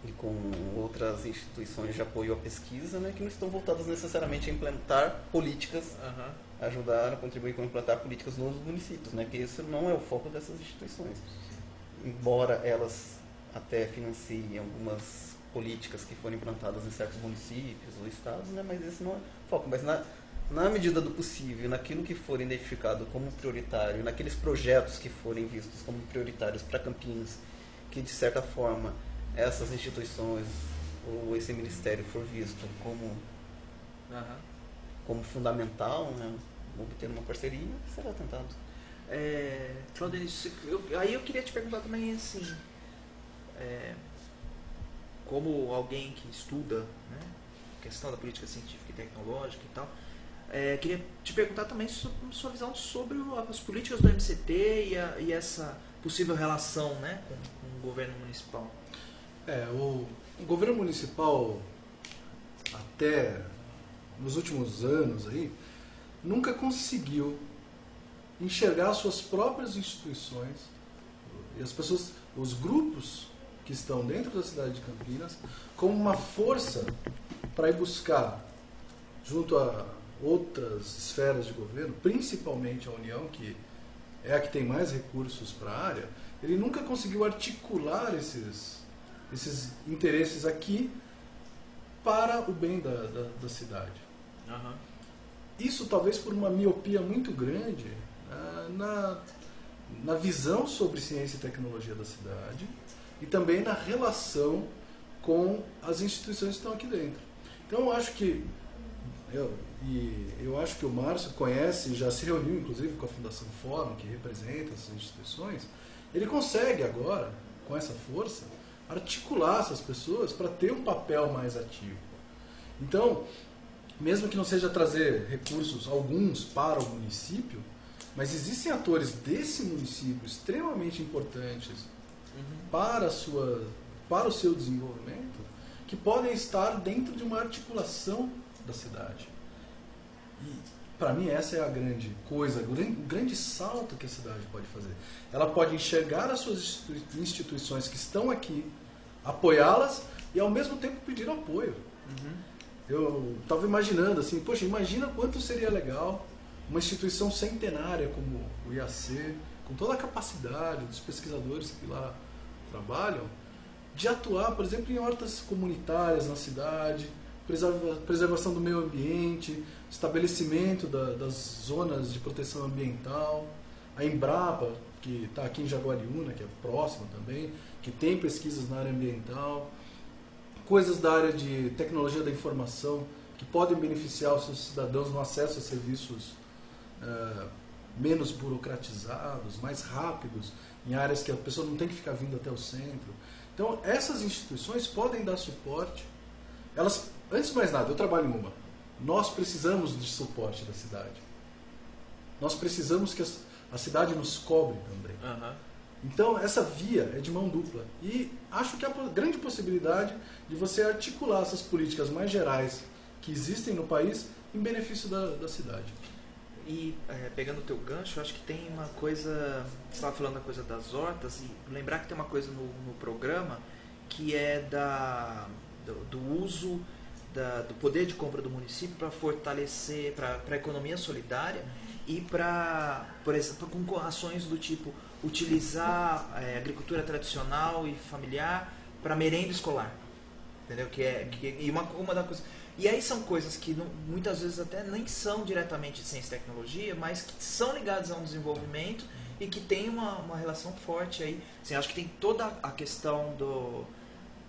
e com outras instituições de apoio à pesquisa, né? Que não estão voltadas necessariamente a implementar políticas Aham. ajudar a contribuir com implantar políticas nos municípios, né? Porque esse não é o foco dessas instituições. Embora elas até financiem algumas políticas que foram implantadas em certos municípios ou estados, né? Mas esse não é o foco. Mas na, na medida do possível, naquilo que for identificado como prioritário, naqueles projetos que forem vistos como prioritários para Campinas, que de certa forma essas instituições ou esse ministério for visto como Aham. como fundamental, né, obter uma parceria, será tentado. É, eu- aí eu queria te perguntar também assim, é, como alguém que estuda né, questão da política científica e tecnológica e tal, é, queria te perguntar também sobre sua visão sobre as políticas do MCT e, a- e essa possível relação né, com, com o governo municipal. É, o, o governo municipal, até nos últimos anos aí, nunca conseguiu enxergar suas próprias instituições e as pessoas, os grupos que estão dentro da cidade de Campinas, como uma força para ir buscar, junto a outras esferas de governo, principalmente a União, que é a que tem mais recursos para a área, ele nunca conseguiu articular esses, esses interesses aqui para o bem da, da, da cidade. Aham. Isso talvez por uma miopia muito grande ah, na, na visão sobre ciência e tecnologia da cidade e também na relação com as instituições que estão aqui dentro. Então eu acho que eu, e eu acho que o Márcio conhece, já se reuniu inclusive com a Fundação Fórum, que representa essas instituições, ele consegue agora, com essa força, articular essas pessoas para ter um papel mais ativo. Então, mesmo que não seja trazer recursos alguns para o município, mas existem atores desse município extremamente importantes para, a sua, para o seu desenvolvimento que podem estar dentro de uma articulação da cidade. E, para mim, essa é a grande coisa, o grande, salto que a cidade pode fazer. Ela pode enxergar as suas institui- instituições que estão aqui, apoiá-las e, ao mesmo tempo, pedir apoio. Eu estava imaginando assim, poxa, imagina quanto seria legal uma instituição centenária como o IAC, com toda a capacidade dos pesquisadores que lá trabalham, de atuar, por exemplo, em hortas comunitárias na cidade, preserva- preservação do meio ambiente, estabelecimento da- das zonas de proteção ambiental, a Embrapa, que está aqui em Jaguariúna, que é próxima também, que tem pesquisas na área ambiental, coisas da área de tecnologia da informação que podem beneficiar os seus cidadãos no acesso a serviços eh, menos burocratizados, mais rápidos, em áreas que a pessoa não tem que ficar vindo até o centro. Então, essas instituições podem dar suporte. Elas, antes de mais nada, eu trabalho em uma. Nós precisamos de suporte da cidade. Nós precisamos que a cidade nos cobre também. Aham. Então, essa via é de mão dupla. E acho que há grande possibilidade de você articular essas políticas mais gerais que existem no país em benefício da, da cidade. E é, pegando o teu gancho, acho que tem uma coisa. Você estava falando da coisa das hortas, e lembrar que tem uma coisa no, no programa que é da, do, do uso da- do poder de compra do município para fortalecer, para a economia solidária e para, por exemplo, com ações do tipo utilizar é, agricultura tradicional e familiar para merenda escolar. Entendeu? Que é, que, e uma, uma das coisas. E aí são coisas que não- muitas vezes até nem são diretamente de ciência e tecnologia, mas que são ligadas a um desenvolvimento e que tem uma, uma relação forte aí. Assim, acho que tem toda a questão do.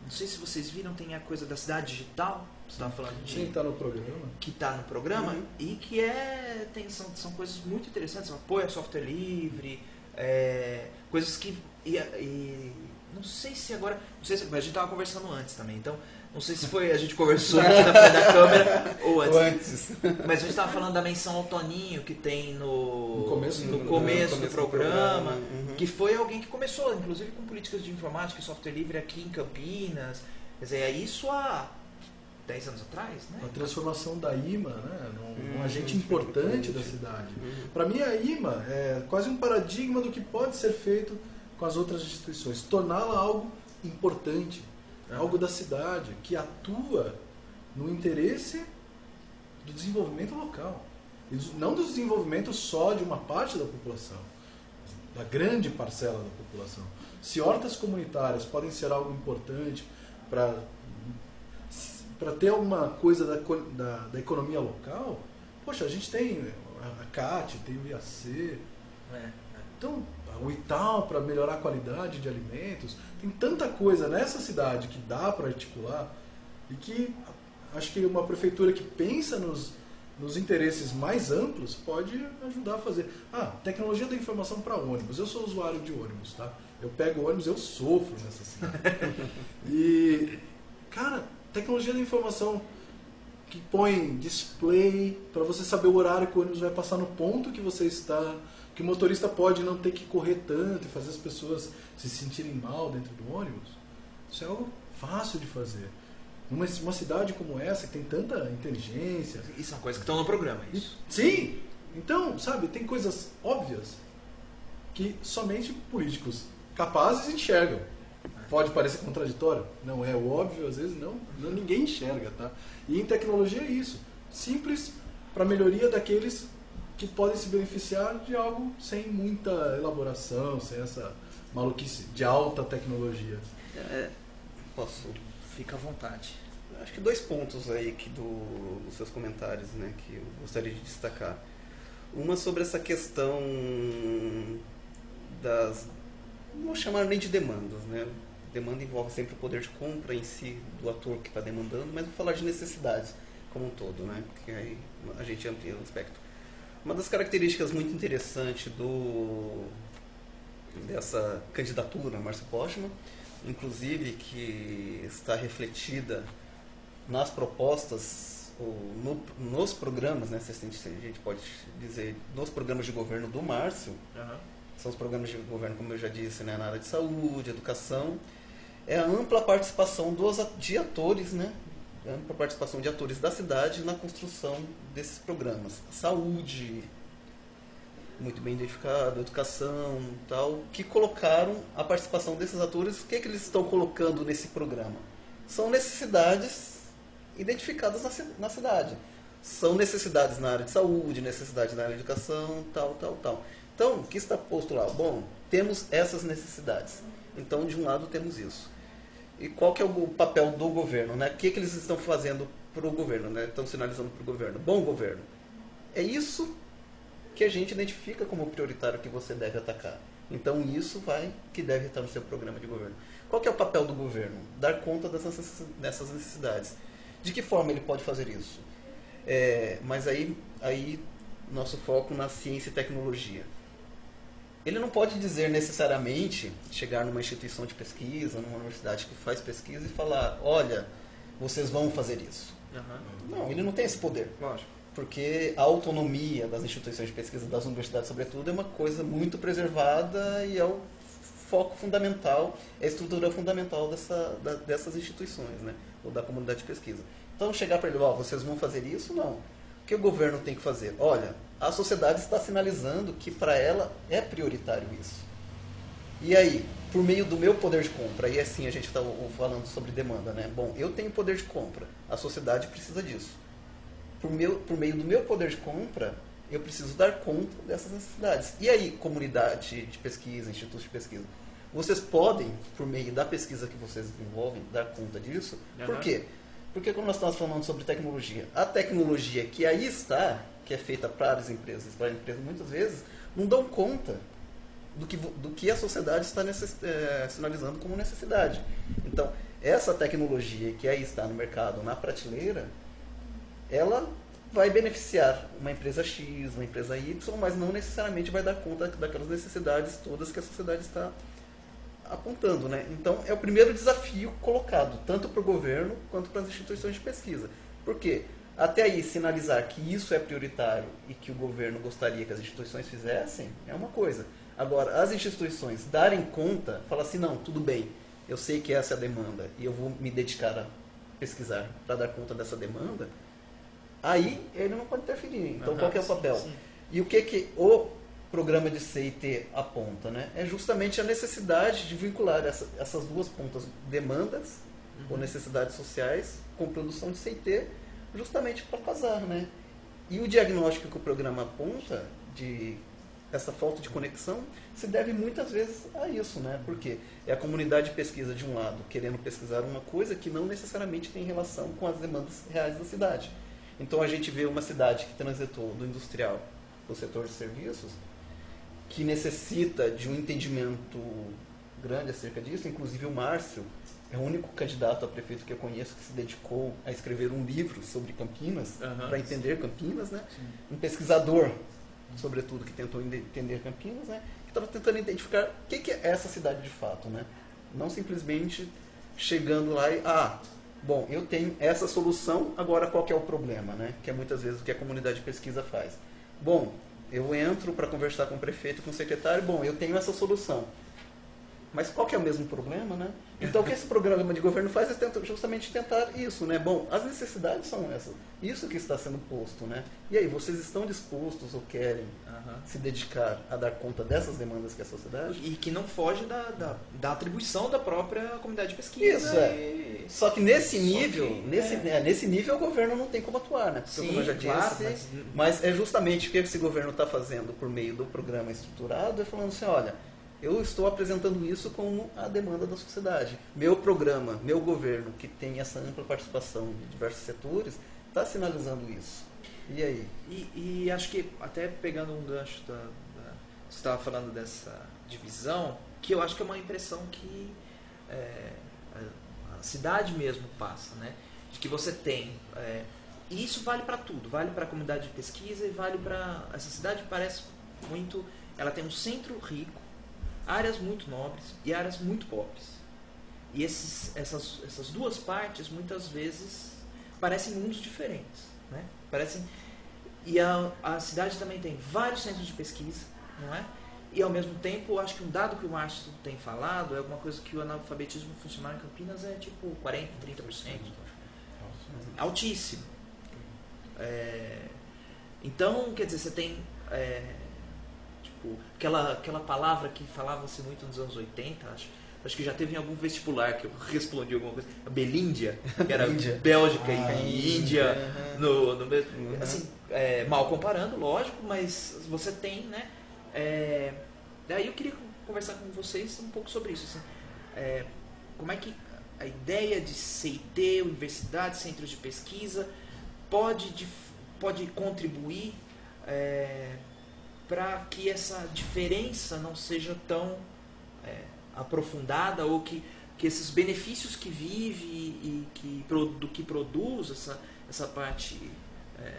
Não sei se vocês viram, tem a coisa da cidade digital. Você estava falando de Quem está no programa? que está no programa Uhum. e que é tem, são, são coisas muito interessantes, apoio a software livre, é, coisas que e, e não sei se agora, não sei se, a gente estava conversando antes também, então não sei se foi a gente conversou aqui na frente da câmera ou antes, Ou antes. mas a gente estava falando da menção ao Toninho que tem no No começo no do- começo do começo do programa, programa, uhum. que foi alguém que começou, inclusive com políticas de informática e software livre aqui em Campinas, quer dizer, é isso há 10 anos atrás, né? A transformação da IMA, né, num, agente importante da cidade. Uhum. Para mim, a IMA é quase um paradigma do que pode ser feito com as outras instituições. Torná-la algo importante, algo da cidade, que atua no interesse do desenvolvimento local. E não do desenvolvimento só de uma parte da população, da grande parcela da população. Se hortas comunitárias podem ser algo importante para para ter alguma coisa da, da, da economia local, poxa, a gente tem a, a CAT, tem o IAC, É. então o Itaú para melhorar a qualidade de alimentos, tem tanta coisa nessa cidade que dá para articular e que acho que uma prefeitura que pensa nos, nos interesses mais amplos pode ajudar a fazer. Ah, tecnologia da informação para ônibus. Eu sou usuário de ônibus, tá? Eu pego ônibus, eu sofro nessa cidade. e, cara, tecnologia da informação que põe display para você saber o horário que o ônibus vai passar no ponto que você está, que o motorista pode não ter que correr tanto e fazer as pessoas se sentirem mal dentro do ônibus. Isso é algo fácil de fazer. Numa uma cidade como essa, que tem tanta inteligência. E são coisas que estão no programa, isso. sim! Então, sabe, tem coisas óbvias que somente políticos capazes enxergam. Pode parecer contraditório, não é o óbvio, às vezes não, não ninguém enxerga, tá? E em tecnologia é isso, simples para melhoria daqueles que podem se beneficiar de algo sem muita elaboração, sem essa maluquice de alta tecnologia. É, Posso? fica à vontade. acho que dois pontos aí que do, dos seus comentários, né, que eu gostaria de destacar. Uma sobre essa questão das, não vou chamar nem de demandas, né? Demanda envolve sempre o poder de compra em si do ator que está demandando, mas vou falar de necessidades como um todo, né? Porque aí a gente amplia o aspecto. Uma das características muito interessantes do dessa candidatura, Márcio Postman, inclusive que está refletida nas propostas, ou no, nos programas, né, se a gente pode dizer, nos programas de governo do Márcio, uhum. são os programas de governo, como eu já disse, né, na área de saúde, educação, é a ampla participação dos, de atores, né, ampla participação de atores da cidade na construção desses programas. Saúde, muito bem identificado, educação, tal, que colocaram a participação desses atores. O que, é que eles estão colocando nesse programa? São necessidades identificadas na, na cidade. São necessidades na área de saúde, necessidades na área de educação, tal, tal, tal. Então, o que está posto lá? Bom, temos essas necessidades. Então, de um lado, temos isso. E qual que é o papel do governo? Né? O que, que eles estão fazendo para o governo? Né? Estão sinalizando para o governo. Bom governo. É isso que a gente identifica como prioritário que você deve atacar. Então isso vai que deve estar no seu programa de governo. Qual é o papel do governo? Dar conta dessas necessidades. De que forma ele pode fazer isso? É, mas aí, aí nosso foco na ciência e tecnologia. Ele não pode dizer necessariamente chegar numa instituição de pesquisa, numa universidade que faz pesquisa e falar, olha, vocês vão fazer isso. Uhum. Não, ele não tem esse poder. Lógico porque a autonomia das instituições de pesquisa, das universidades, sobretudo, é uma coisa muito preservada e é o foco fundamental, é a estrutura fundamental dessa, da, dessas instituições, né? ou da comunidade de pesquisa. Então, chegar para ele, ó, oh, vocês vão fazer isso? Não. O que o governo tem que fazer? Olha, a sociedade está sinalizando que para ela é prioritário isso. E aí, por meio do meu poder de compra, e assim a gente está falando sobre demanda, né? Bom, eu tenho poder de compra, a sociedade precisa disso por, meu, por meio do meu poder de compra, eu preciso dar conta dessas necessidades. E aí, comunidade de pesquisa, institutos de pesquisa, vocês podem, por meio da pesquisa que vocês desenvolvem, dar conta disso. Uhum. Por quê? Porque como nós estamos falando sobre tecnologia, a tecnologia que aí está, que é feita para as empresas, para as empresas muitas vezes, não dão conta do que, do que a sociedade está necess, é, sinalizando como necessidade. Então, essa tecnologia que aí está no mercado, na prateleira, ela vai beneficiar uma empresa X, uma empresa Y, mas não necessariamente vai dar conta daquelas necessidades todas que a sociedade está apontando. Né? Então, é o primeiro desafio colocado, tanto para o governo quanto para as instituições de pesquisa. Por quê? Até aí, sinalizar que isso é prioritário e que o governo gostaria que as instituições fizessem é uma coisa. Agora, as instituições darem conta, falar assim: não, tudo bem, eu sei que essa é a demanda e eu vou me dedicar a pesquisar para dar conta dessa demanda aí ele não pode interferir. Então, uhum, qual é o papel? Sim. E o que, que o programa de CIT aponta? Né? É justamente a necessidade de vincular essa, essas duas pontas, demandas uhum. ou necessidades sociais, com produção de CIT, justamente para casar. Né? E o diagnóstico que o programa aponta de essa falta de conexão se deve muitas vezes a isso, né? Porque é a comunidade de pesquisa de um lado querendo pesquisar uma coisa que não necessariamente tem relação com as demandas reais da cidade. Então a gente vê uma cidade que transitou do industrial para o setor de serviços, que necessita de um entendimento grande acerca disso. Inclusive o Márcio é o único candidato a prefeito que eu conheço que se dedicou a escrever um livro sobre Campinas, uhum, para entender sim. Campinas, né? Sim. Um pesquisador, sobretudo, que tentou entender Campinas, né? Que estava tentando identificar o que, que é essa cidade de fato, né? Não simplesmente chegando lá e, ah, Bom, eu tenho essa solução, agora qual que é o problema, né? Que é muitas vezes o que a comunidade de pesquisa faz. Bom, eu entro para conversar com o prefeito, com o secretário, bom, eu tenho essa solução. Mas qual que é o mesmo problema, né? Então o que esse programa de governo faz é justamente tentar isso, né? Bom, as necessidades são essas. Isso que está sendo posto, né? E aí, vocês estão dispostos ou querem uhum. se dedicar a dar conta dessas demandas que a sociedade? E que não foge da, da, da atribuição da própria comunidade de pesquisa. Isso, é. E... Só que nesse nível, que, nesse, é. É, nesse nível o governo não tem como atuar, né? Porque Sim, como eu já disse, claro, mas... mas... é justamente o que esse governo está fazendo por meio do programa estruturado, é falando assim, olha, eu estou apresentando isso como a demanda da sociedade. Meu programa, meu governo, que tem essa ampla participação de diversos setores, está sinalizando isso. E aí? E, e, acho que, até pegando um gancho da. da você estava falando dessa divisão, que eu acho que é uma impressão que é, a, cidade mesmo passa, né? De que você tem. É, e isso vale para tudo, vale para a comunidade de pesquisa e vale para. Essa cidade parece muito. Ela tem um centro rico, áreas muito nobres e áreas muito pobres. E esses, essas, essas duas partes muitas vezes parecem mundos diferentes. Né? Parecem, e a, a cidade também tem vários centros de pesquisa, não é? E ao mesmo tempo, acho que um dado que o Márcio tem falado é alguma coisa que o analfabetismo funcional em Campinas é tipo 40%, 30%. Altíssimo. É, então, quer dizer, você tem é, tipo, aquela, aquela palavra que falava-se muito nos anos 80, acho, acho que já teve em algum vestibular que eu respondi alguma coisa, a Belíndia, que era Bélgica ah, e Índia, uhum. no, no mesmo, uhum. assim, é, mal comparando, lógico, mas você tem, né? É, daí eu queria conversar com vocês um pouco sobre isso, assim, é, como é que a ideia de CIT, universidade, centros de pesquisa, pode, pode contribuir é, para que essa diferença não seja tão é, aprofundada ou que, que esses benefícios que vive e, que, do que produz essa, essa parte é,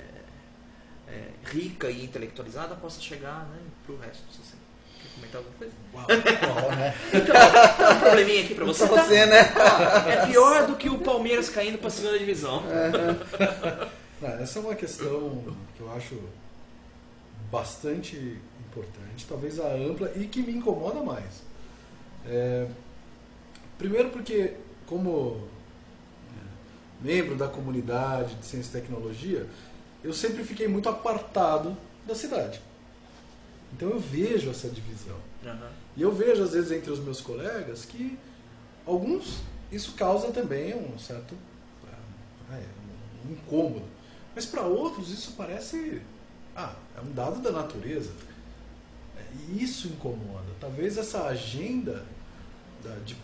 é, rica e intelectualizada possa chegar né, para o resto. Você quer comentar alguma coisa? Uau, né? então, um probleminha aqui para você. Pra você, né? é pior do que o Palmeiras caindo para a segunda divisão. Não, essa é uma questão que eu acho bastante importante, talvez a ampla e que me incomoda mais. É, primeiro porque, como é, membro da comunidade de ciência e tecnologia, eu sempre fiquei muito apartado da cidade. Então eu vejo essa divisão. Uhum. E eu vejo, às vezes, entre os meus colegas que alguns isso causa também um certo é, um incômodo. Mas para outros isso parece ah, é um dado da natureza. E isso incomoda. Talvez essa agenda da, de,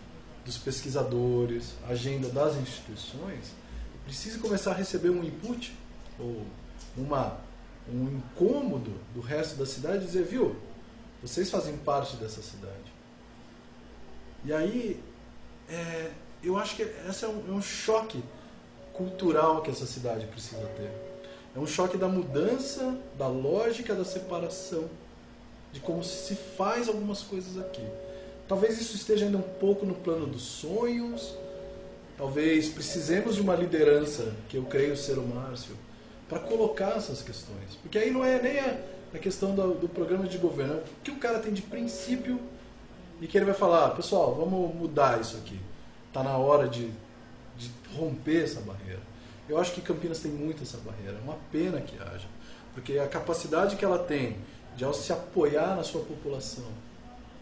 dos pesquisadores, agenda das instituições, precise começar a receber um input ou uma, um incômodo do resto da cidade e dizer, viu, vocês fazem parte dessa cidade. E aí, é, eu acho que esse é um, é um choque cultural que essa cidade precisa ter. É um choque da mudança, da lógica da separação, de como se faz algumas coisas aqui. Talvez isso esteja ainda um pouco no plano dos sonhos, talvez precisemos de uma liderança, que eu creio ser o Márcio, para colocar essas questões. Porque aí não é nem a, a questão do, do, programa de governo, é o que o cara tem de princípio e que ele vai falar, ah, pessoal, vamos mudar isso aqui. Está na hora de, de romper essa barreira. Eu acho que Campinas tem muito essa barreira. É uma pena que haja. Porque a capacidade que ela tem de se apoiar na sua população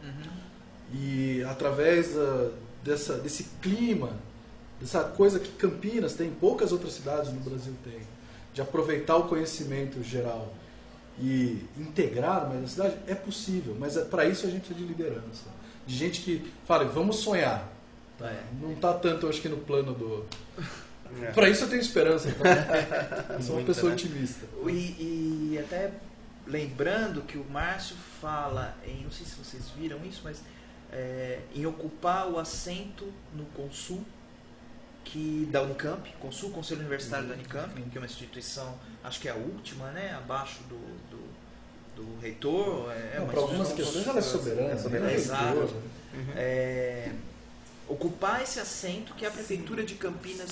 uhum. e através da, dessa, desse clima, dessa coisa que Campinas tem, poucas outras cidades no Brasil têm, de aproveitar o conhecimento geral e integrar mais a cidade, é possível. Mas é, para isso a gente precisa de liderança. De gente que fala, vamos sonhar. Tá? É. Não está tanto, acho que, no plano do é. Para isso eu tenho esperança. Então. eu sou uma pessoa né? otimista. E, e, até lembrando que o Márcio fala em, não sei se vocês viram isso, mas é, em ocupar o assento no Consul que da Unicamp, Consul, Conselho Universitário uhum. da Unicamp, que é uma instituição, acho que é a última, né, abaixo do, do, do reitor. É, Para algumas questões ela é soberana. É soberana. É, exato. Uhum. É, ocupar esse assento que é a Prefeitura de Campinas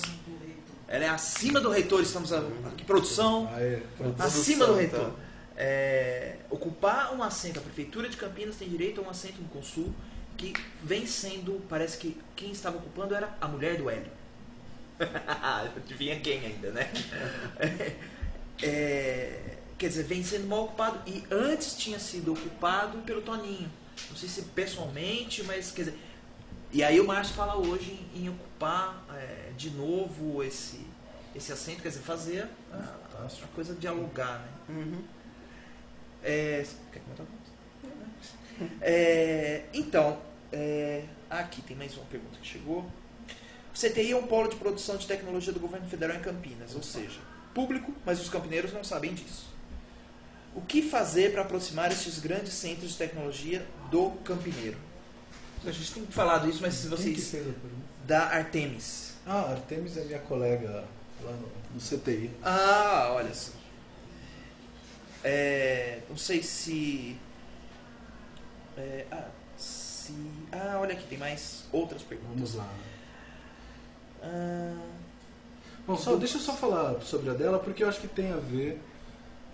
ela é acima do reitor, estamos aqui, produção, ah, é. acima do reitor. Tá. É, ocupar um assento, a Prefeitura de Campinas tem direito a um assento no Consul, que vem sendo, parece que quem estava ocupando era a mulher do Hélio. Adivinha quem ainda, né? É, quer dizer, vem sendo mal ocupado. E antes tinha sido ocupado pelo Toninho. Não sei se pessoalmente, mas quer dizer, e aí o Márcio fala hoje em, em ocupar é, de novo esse, esse assento, quer dizer, fazer a, a coisa dialogar, né? Uhum. É, quer comentar alguma coisa? É, então, é, aqui tem mais uma pergunta que chegou. O CTI é um polo de produção de tecnologia do governo federal em Campinas, ou seja, público, mas os campineiros não sabem disso. O que fazer para aproximar estes grandes centros de tecnologia do campineiro? A gente tem falado isso, mas se vocês. pergunta? Da Artemis. Ah, Artemis é minha colega lá no, no CTI. Ah, olha só. É, não sei se. é, ah, se. Ah, olha aqui, tem mais outras perguntas. Vamos lá. Ah, Bom, só, deixa eu só falar sobre a dela, porque eu acho que tem a ver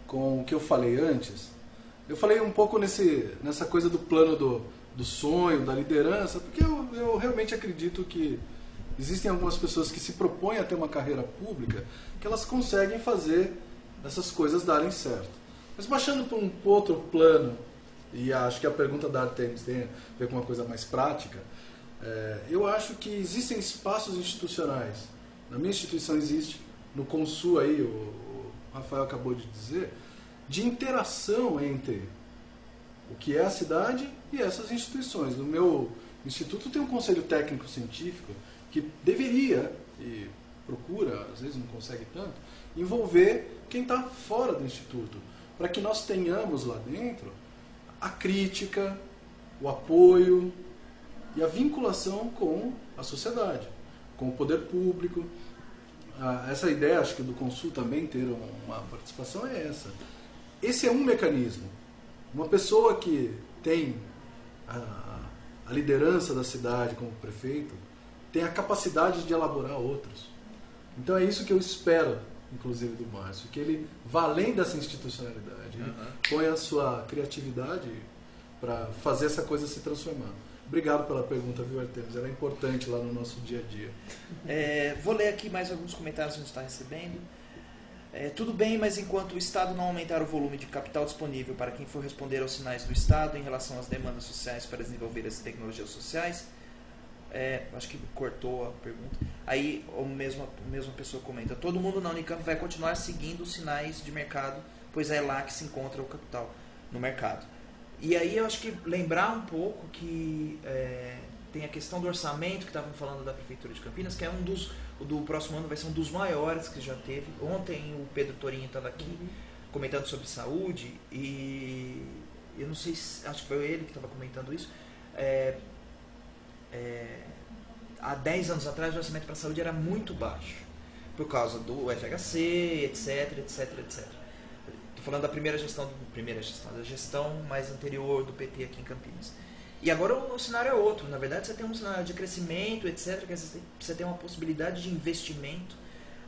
com o que eu falei antes. Eu falei um pouco nesse, nessa coisa do plano do, do sonho, da liderança, porque eu, eu realmente acredito que existem algumas pessoas que se propõem a ter uma carreira pública, que elas conseguem fazer essas coisas darem certo. Mas baixando para um outro plano, e acho que a pergunta da Artemis tem a ver com uma coisa mais prática, é, eu acho que existem espaços institucionais. Na minha instituição existe, no Consul aí, o, o Rafael acabou de dizer, de interação entre o que é a cidade e essas instituições. No meu instituto tem um conselho técnico científico que deveria, e procura, às vezes não consegue tanto, envolver quem está fora do instituto, para que nós tenhamos lá dentro a crítica, o apoio e a vinculação com a sociedade, com o poder público. Ah, essa ideia, acho que do Consul também ter uma participação é essa. Esse é um mecanismo. Uma pessoa que tem a, a liderança da cidade como prefeito tem a capacidade de elaborar outros. Então é isso que eu espero, inclusive, do Márcio, que ele vá além dessa institucionalidade, ele Uhum. ponha a sua criatividade para fazer essa coisa se transformar. Obrigado pela pergunta, viu, Artemis? Ela é importante lá no nosso dia a dia. é, vou ler aqui mais alguns comentários que a gente está recebendo. É, tudo bem, mas enquanto o Estado não aumentar o volume de capital disponível para quem for responder aos sinais do Estado em relação às demandas sociais para desenvolver as tecnologias sociais, é, acho que cortou a pergunta. Aí a mesma, a mesma pessoa comenta: todo mundo na Unicamp vai continuar seguindo os sinais de mercado, pois é lá que se encontra o capital no mercado. E aí eu acho que lembrar um pouco que é, tem a questão do orçamento que estavam falando da Prefeitura de Campinas, que é um dos. O do próximo ano vai ser um dos maiores que já teve. Ontem o Pedro Torinho estava aqui comentando sobre saúde e eu não sei se. Acho que foi ele que estava comentando isso. É, é, há 10 anos atrás o orçamento para a saúde era muito baixo. Por causa do FHC, etc, etc, etc. Estou falando da primeira gestão, primeira gestão, da gestão mais anterior do PT aqui em Campinas. E agora o, cenário é outro. Na verdade, você tem um cenário de crescimento, etc. Que você tem, uma possibilidade de investimento.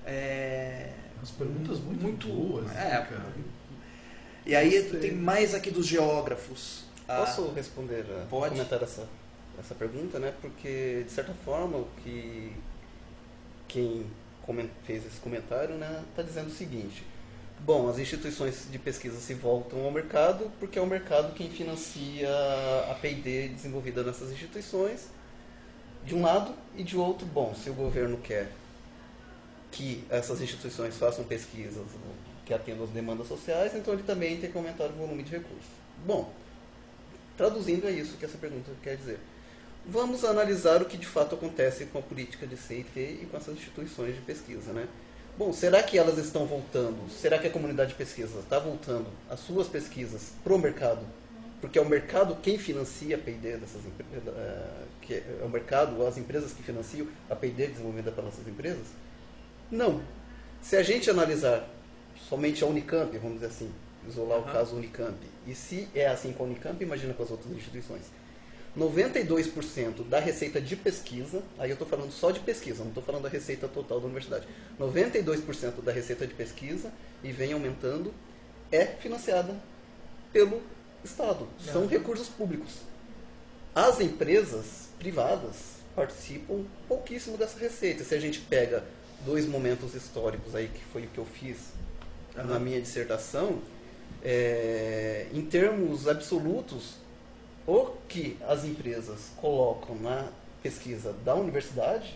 é, Umas perguntas muito, Muito- boas, né, é. cara? E aí Gostei. tem mais aqui dos geógrafos. Ah, Posso responder, a- pode. comentar essa, essa pergunta, né? Porque, de certa forma, o que quem fez esse comentário está né, tá dizendo o seguinte. Bom, as instituições de pesquisa se voltam ao mercado porque é o mercado quem financia a P&D desenvolvida nessas instituições, de um lado, e de outro, bom, se o governo quer que essas instituições façam pesquisas que atendam às demandas sociais, então ele também tem que aumentar o volume de recursos. Bom, traduzindo é isso que essa pergunta quer dizer. Vamos analisar o que de fato acontece com a política de CIT e com essas instituições de pesquisa, né? Bom, será que elas estão voltando? Será que a comunidade de pesquisa está voltando as suas pesquisas para o mercado? Porque é o mercado quem financia a P&D dessas empresas, que é o mercado, as empresas que financiam a P&D desenvolvida pelas nossas empresas? Não. Se a gente analisar somente a Unicamp, vamos dizer assim, isolar o Aham. caso Unicamp, e se é assim com a Unicamp, imagina com as outras instituições. 92% da receita de pesquisa, aí eu estou falando só de pesquisa, não estou falando da receita total da universidade. 92% da receita de pesquisa, e vem aumentando, é financiada pelo Estado. São Aham. recursos públicos. As empresas privadas participam pouquíssimo dessa receita. Se a gente pega dois momentos históricos aí, que foi o que eu fiz na Aham. minha dissertação, é, em termos absolutos, o que as empresas colocam na pesquisa da universidade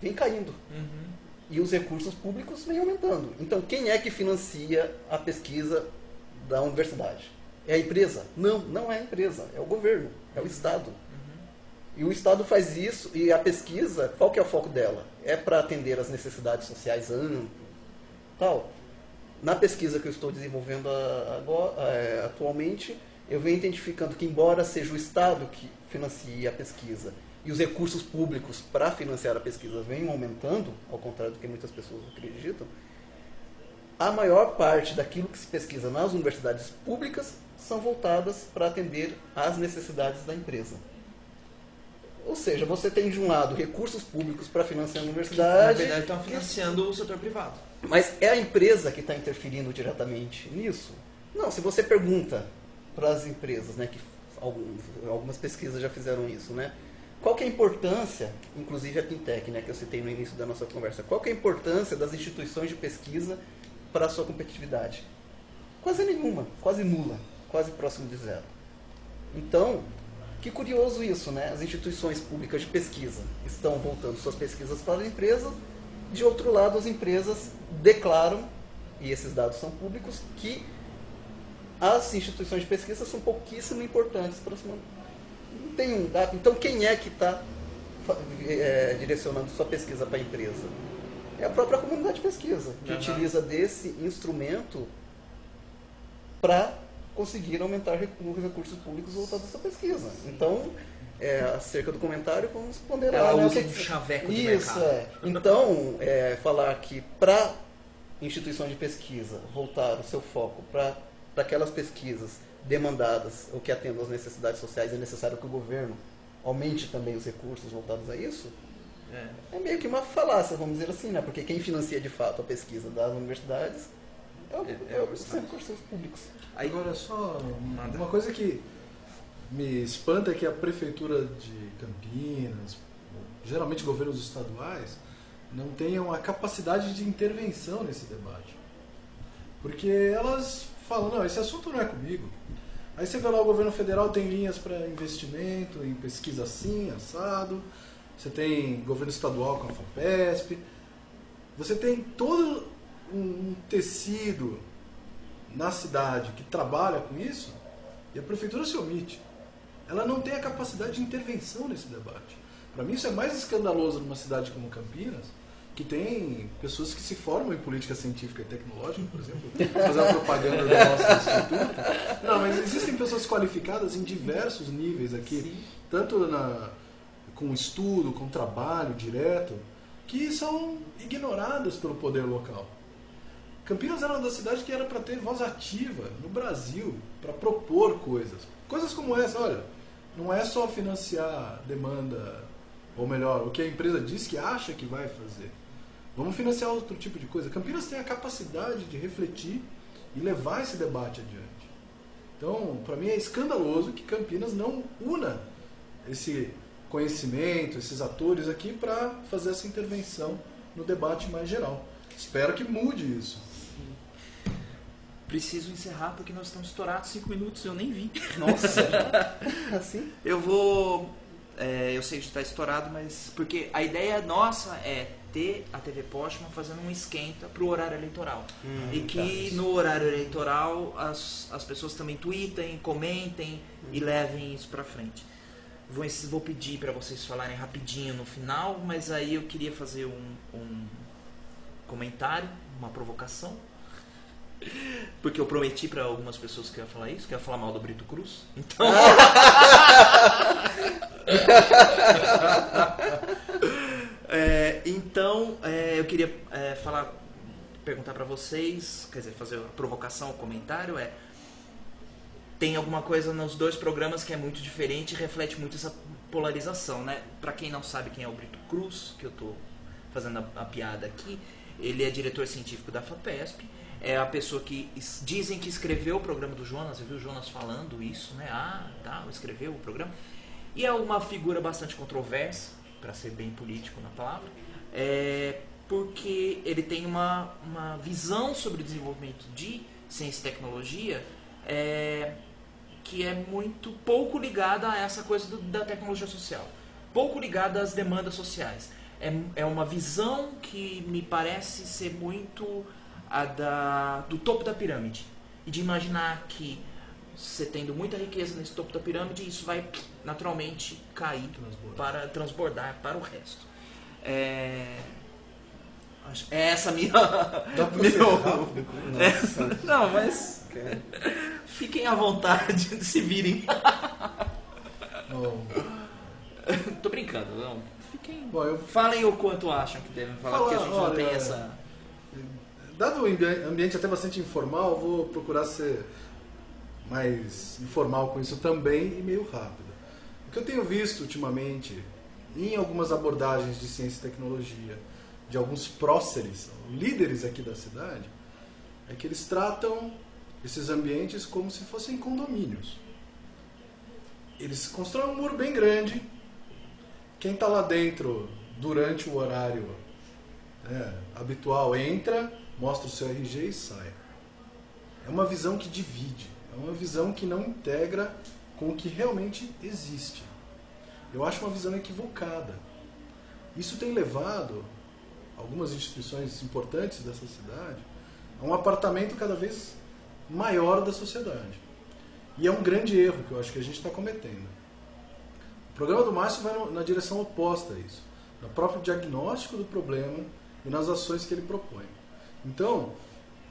vem caindo Uhum. e os recursos públicos vêm aumentando. Então, quem é que financia a pesquisa da universidade? É a empresa? Não, não é a empresa, é o governo, é o Estado. E o Estado faz isso, e a pesquisa, qual que é o foco dela? É para atender as necessidades sociais amplas, tal. Na pesquisa que eu estou desenvolvendo agora, é, atualmente, eu venho identificando que, embora seja o Estado que financie a pesquisa e os recursos públicos para financiar a pesquisa venham aumentando, ao contrário do que muitas pessoas acreditam, a maior parte daquilo que se pesquisa nas universidades públicas são voltadas para atender às necessidades da empresa. Ou seja, você tem de um lado recursos públicos para financiar a universidade. Que, na verdade, estão financiando que... o setor privado. Mas é a empresa que está interferindo diretamente nisso? Não, se você pergunta para as empresas, né, que algumas pesquisas já fizeram isso, né? Qual que é a importância, inclusive a Pintec, né, que eu citei no início da nossa conversa, qual que é a importância das instituições de pesquisa para a sua competitividade? Quase nenhuma, quase nula, quase próximo de zero. Então, que curioso isso, né? As instituições públicas de pesquisa estão voltando suas pesquisas para a empresa, de outro lado, as empresas declaram, e esses dados são públicos, que as instituições de pesquisa são pouquíssimo importantes para os Não tem um dado. Então, quem é que está é, direcionando sua pesquisa para a empresa? É a própria comunidade de pesquisa, que uhum. utiliza desse instrumento para conseguir aumentar os recursos públicos voltados essa pesquisa. Então, é, acerca do comentário, vamos ponderar. Ela né? usa um chaveco de Isso, mercado. é. Então, é, falar que para instituições de pesquisa voltar o seu foco para aquelas pesquisas demandadas ou que atendam às necessidades sociais, é necessário que o governo aumente também os recursos voltados a isso, é, é meio que uma falácia, vamos dizer assim, né? Porque quem financia de fato a pesquisa das universidades é, o, é, é os recursos públicos. Aí, Agora, só uma coisa que me espanta é que a prefeitura de Campinas, geralmente governos estaduais, não tenham a capacidade de intervenção nesse debate. Porque elas falam, não, esse assunto não é comigo. Aí você vê lá o governo federal tem linhas para investimento em pesquisa assim, assado. Você tem governo estadual com a FAPESP. Você tem todo um tecido na cidade que trabalha com isso e a prefeitura se omite. Ela não tem a capacidade de intervenção nesse debate. Para mim, isso é mais escandaloso numa cidade como Campinas, que tem pessoas que se formam em política científica e tecnológica, por exemplo, fazer a propaganda da nossa instituto. Não, mas existem pessoas qualificadas em diversos níveis aqui, Sim. tanto na, com estudo, com trabalho direto, que são ignoradas pelo poder local. Campinas era uma das cidades que era para ter voz ativa no Brasil, para propor coisas. Coisas como essa, olha, não é só financiar demanda, ou melhor, o que a empresa diz que acha que vai fazer. Vamos financiar outro tipo de coisa. Campinas tem a capacidade de refletir e levar esse debate adiante. Então, para mim é escandaloso que Campinas não una esse conhecimento, esses atores aqui para fazer essa intervenção no debate mais geral. Espero que mude isso preciso encerrar porque nós estamos estourados cinco minutos eu nem vi. Nossa, assim? Eu vou. É, eu sei que está estourado, mas. Porque a ideia nossa é ter a TV Postman fazendo um esquenta para o horário eleitoral. Hum, e que tá. no horário eleitoral as, as pessoas também tweetem, comentem hum. e levem isso para frente. Vou, vou pedir para vocês falarem rapidinho no final, mas aí eu queria fazer um, um comentário, uma provocação porque eu prometi para algumas pessoas que eu ia falar isso, que eu ia falar mal do Brito Cruz. Então. é, então, é, eu queria é, falar, perguntar para vocês, quer dizer, fazer a provocação, o comentário é tem alguma coisa nos dois programas que é muito diferente e reflete muito essa polarização, né? Para quem não sabe quem é o Brito Cruz, que eu tô fazendo a, a piada aqui, ele é diretor científico da FAPESP é a pessoa que dizem que escreveu o programa do Jonas, eu vi o Jonas falando isso, né? Ah, tá, escreveu o programa. E é uma figura bastante controversa, para ser bem político na palavra, é porque ele tem uma, uma visão sobre o desenvolvimento de ciência e tecnologia é, que é muito pouco ligada a essa coisa do, da tecnologia social, pouco ligada às demandas sociais. É, é uma visão que me parece ser muito a da, do topo da pirâmide. E de imaginar que você tendo muita riqueza nesse topo da pirâmide, isso vai naturalmente cair Transbordar. para transbordar para o resto. É, é essa minha. Dá pra meu-? Nossa, Não, mas que- fiquem à vontade, se virem. Tô brincando, não. Fiquem. bom, eu Falem o quanto acham que devem falar, Falar, porque a gente não olha, tem essa. Dado o ambi- ambiente até bastante informal, eu vou procurar ser mais informal com isso também e meio rápido. Que eu tenho visto ultimamente em algumas abordagens de ciência e tecnologia, de alguns próceres, líderes aqui da cidade, é que eles tratam esses ambientes como se fossem condomínios. Eles constroem um muro bem grande. Quem está lá dentro durante o horário é, habitual entra, mostra o seu RG e sai. É uma visão que divide, é uma visão que não integra com o que realmente existe. Eu acho uma visão equivocada. Isso tem levado algumas instituições importantes dessa cidade a um apartamento cada vez maior da sociedade. E é um grande erro que eu acho que a gente está cometendo. O programa do Márcio vai na direção oposta a isso, no próprio diagnóstico do problema e nas ações que ele propõe. Então,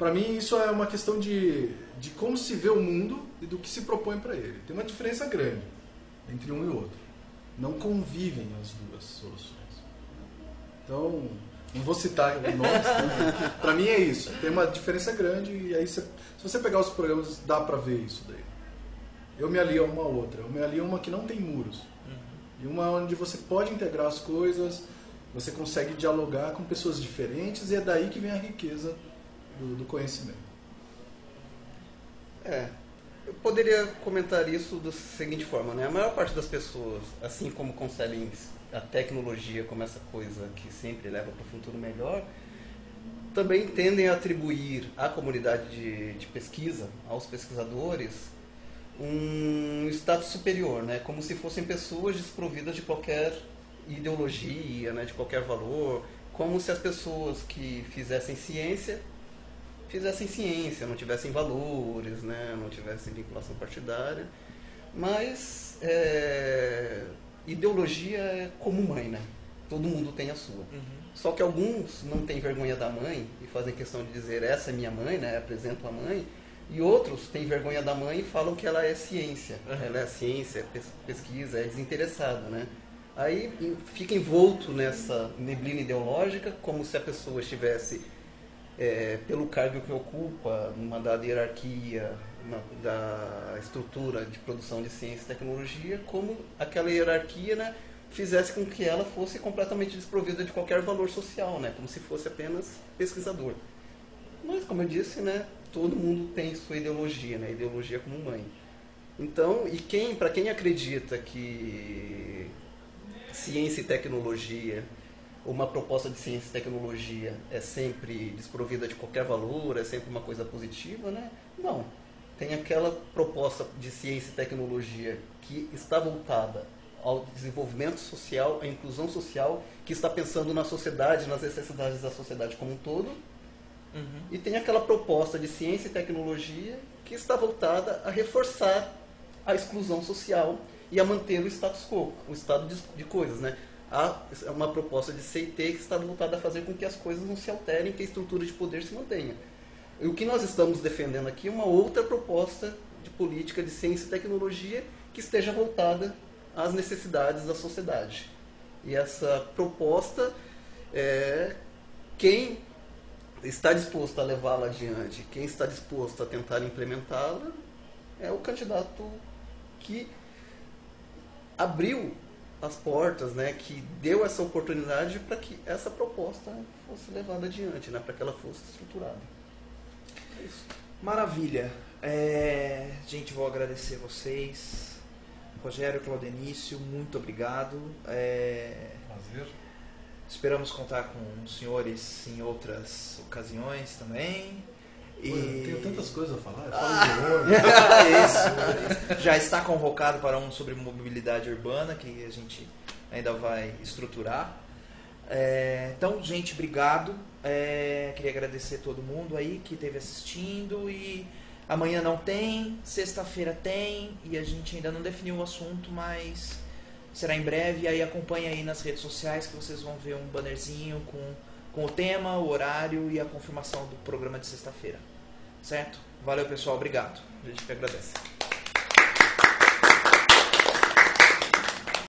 para mim, isso é uma questão de, de como se vê o mundo e do que se propõe para ele. Tem uma diferença grande entre um e outro. Não convivem as duas soluções. Então, não vou citar nomes, para mim é isso. Tem uma diferença grande e aí, se você pegar os programas, dá para ver isso daí. Eu me alio a uma outra. Eu me alio a uma que não tem muros. E uma onde você pode integrar as coisas, você consegue dialogar com pessoas diferentes e é daí que vem a riqueza do, do conhecimento. É, eu poderia comentar isso da seguinte forma, né? A maior parte das pessoas, assim como concebem a tecnologia como essa coisa que sempre leva para o futuro melhor, também tendem a atribuir à comunidade de, de pesquisa, aos pesquisadores, um status superior, né? Como se fossem pessoas desprovidas de qualquer ideologia, né? De qualquer valor, como se as pessoas que fizessem ciência fizessem ciência, não tivessem valores, né? não tivessem vinculação partidária. Mas é, ideologia é como mãe, né? Todo mundo tem a sua. Só que alguns não têm vergonha da mãe e fazem questão de dizer essa é minha mãe, né? Apresentam a mãe. E outros têm vergonha da mãe e falam que ela é ciência. Uhum. Ela é ciência, é pes- pesquisa, é desinteressada, né? Aí fica envolto nessa neblina ideológica, como se a pessoa estivesse é, pelo cargo que ocupa, numa dada hierarquia na- da estrutura de produção de ciência e tecnologia, como aquela hierarquia né, fizesse com que ela fosse completamente desprovida de qualquer valor social, né, como se fosse apenas pesquisador. Mas, como eu disse, né, todo mundo tem sua ideologia, né, ideologia como mãe. Então, e quem, para quem acredita que ciência e tecnologia uma proposta de ciência e tecnologia é sempre desprovida de qualquer valor, é sempre uma coisa positiva, né? Não. Tem aquela proposta de ciência e tecnologia que está voltada ao desenvolvimento social, à inclusão social, que está pensando na sociedade, nas necessidades da sociedade como um todo, Uhum. e tem aquela proposta de ciência e tecnologia que está voltada a reforçar a exclusão social e a manter o status quo, o estado de, de coisas, né? Há uma proposta de CIT que está voltada a fazer com que as coisas não se alterem, que a estrutura de poder se mantenha. E o que nós estamos defendendo aqui é uma outra proposta de política de ciência e tecnologia que esteja voltada às necessidades da sociedade. E essa proposta, é, quem está disposto a levá-la adiante, quem está disposto a tentar implementá-la, é o candidato que abriu as portas, né, que deu essa oportunidade para que essa proposta fosse levada adiante, né, para que ela fosse estruturada. É isso. Maravilha. É, gente, vou agradecer vocês. Rogério Claudenício, muito obrigado. É, Prazer. esperamos contar com os senhores em outras ocasiões também. E... Tenho tantas coisas a falar. Eu Ah. falo de ônibus. Isso. Já está convocado para um sobre mobilidade urbana que a gente ainda vai estruturar. É, então, gente, obrigado. É, queria agradecer todo mundo aí que esteve assistindo e Amanhã não tem, sexta-feira tem, e a gente ainda não definiu o assunto, mas será em breve. E aí acompanha aí nas redes sociais que vocês vão ver um bannerzinho com, com o tema, o horário e a confirmação do programa de sexta-feira. Certo? Valeu, pessoal. Obrigado. A gente que agradece.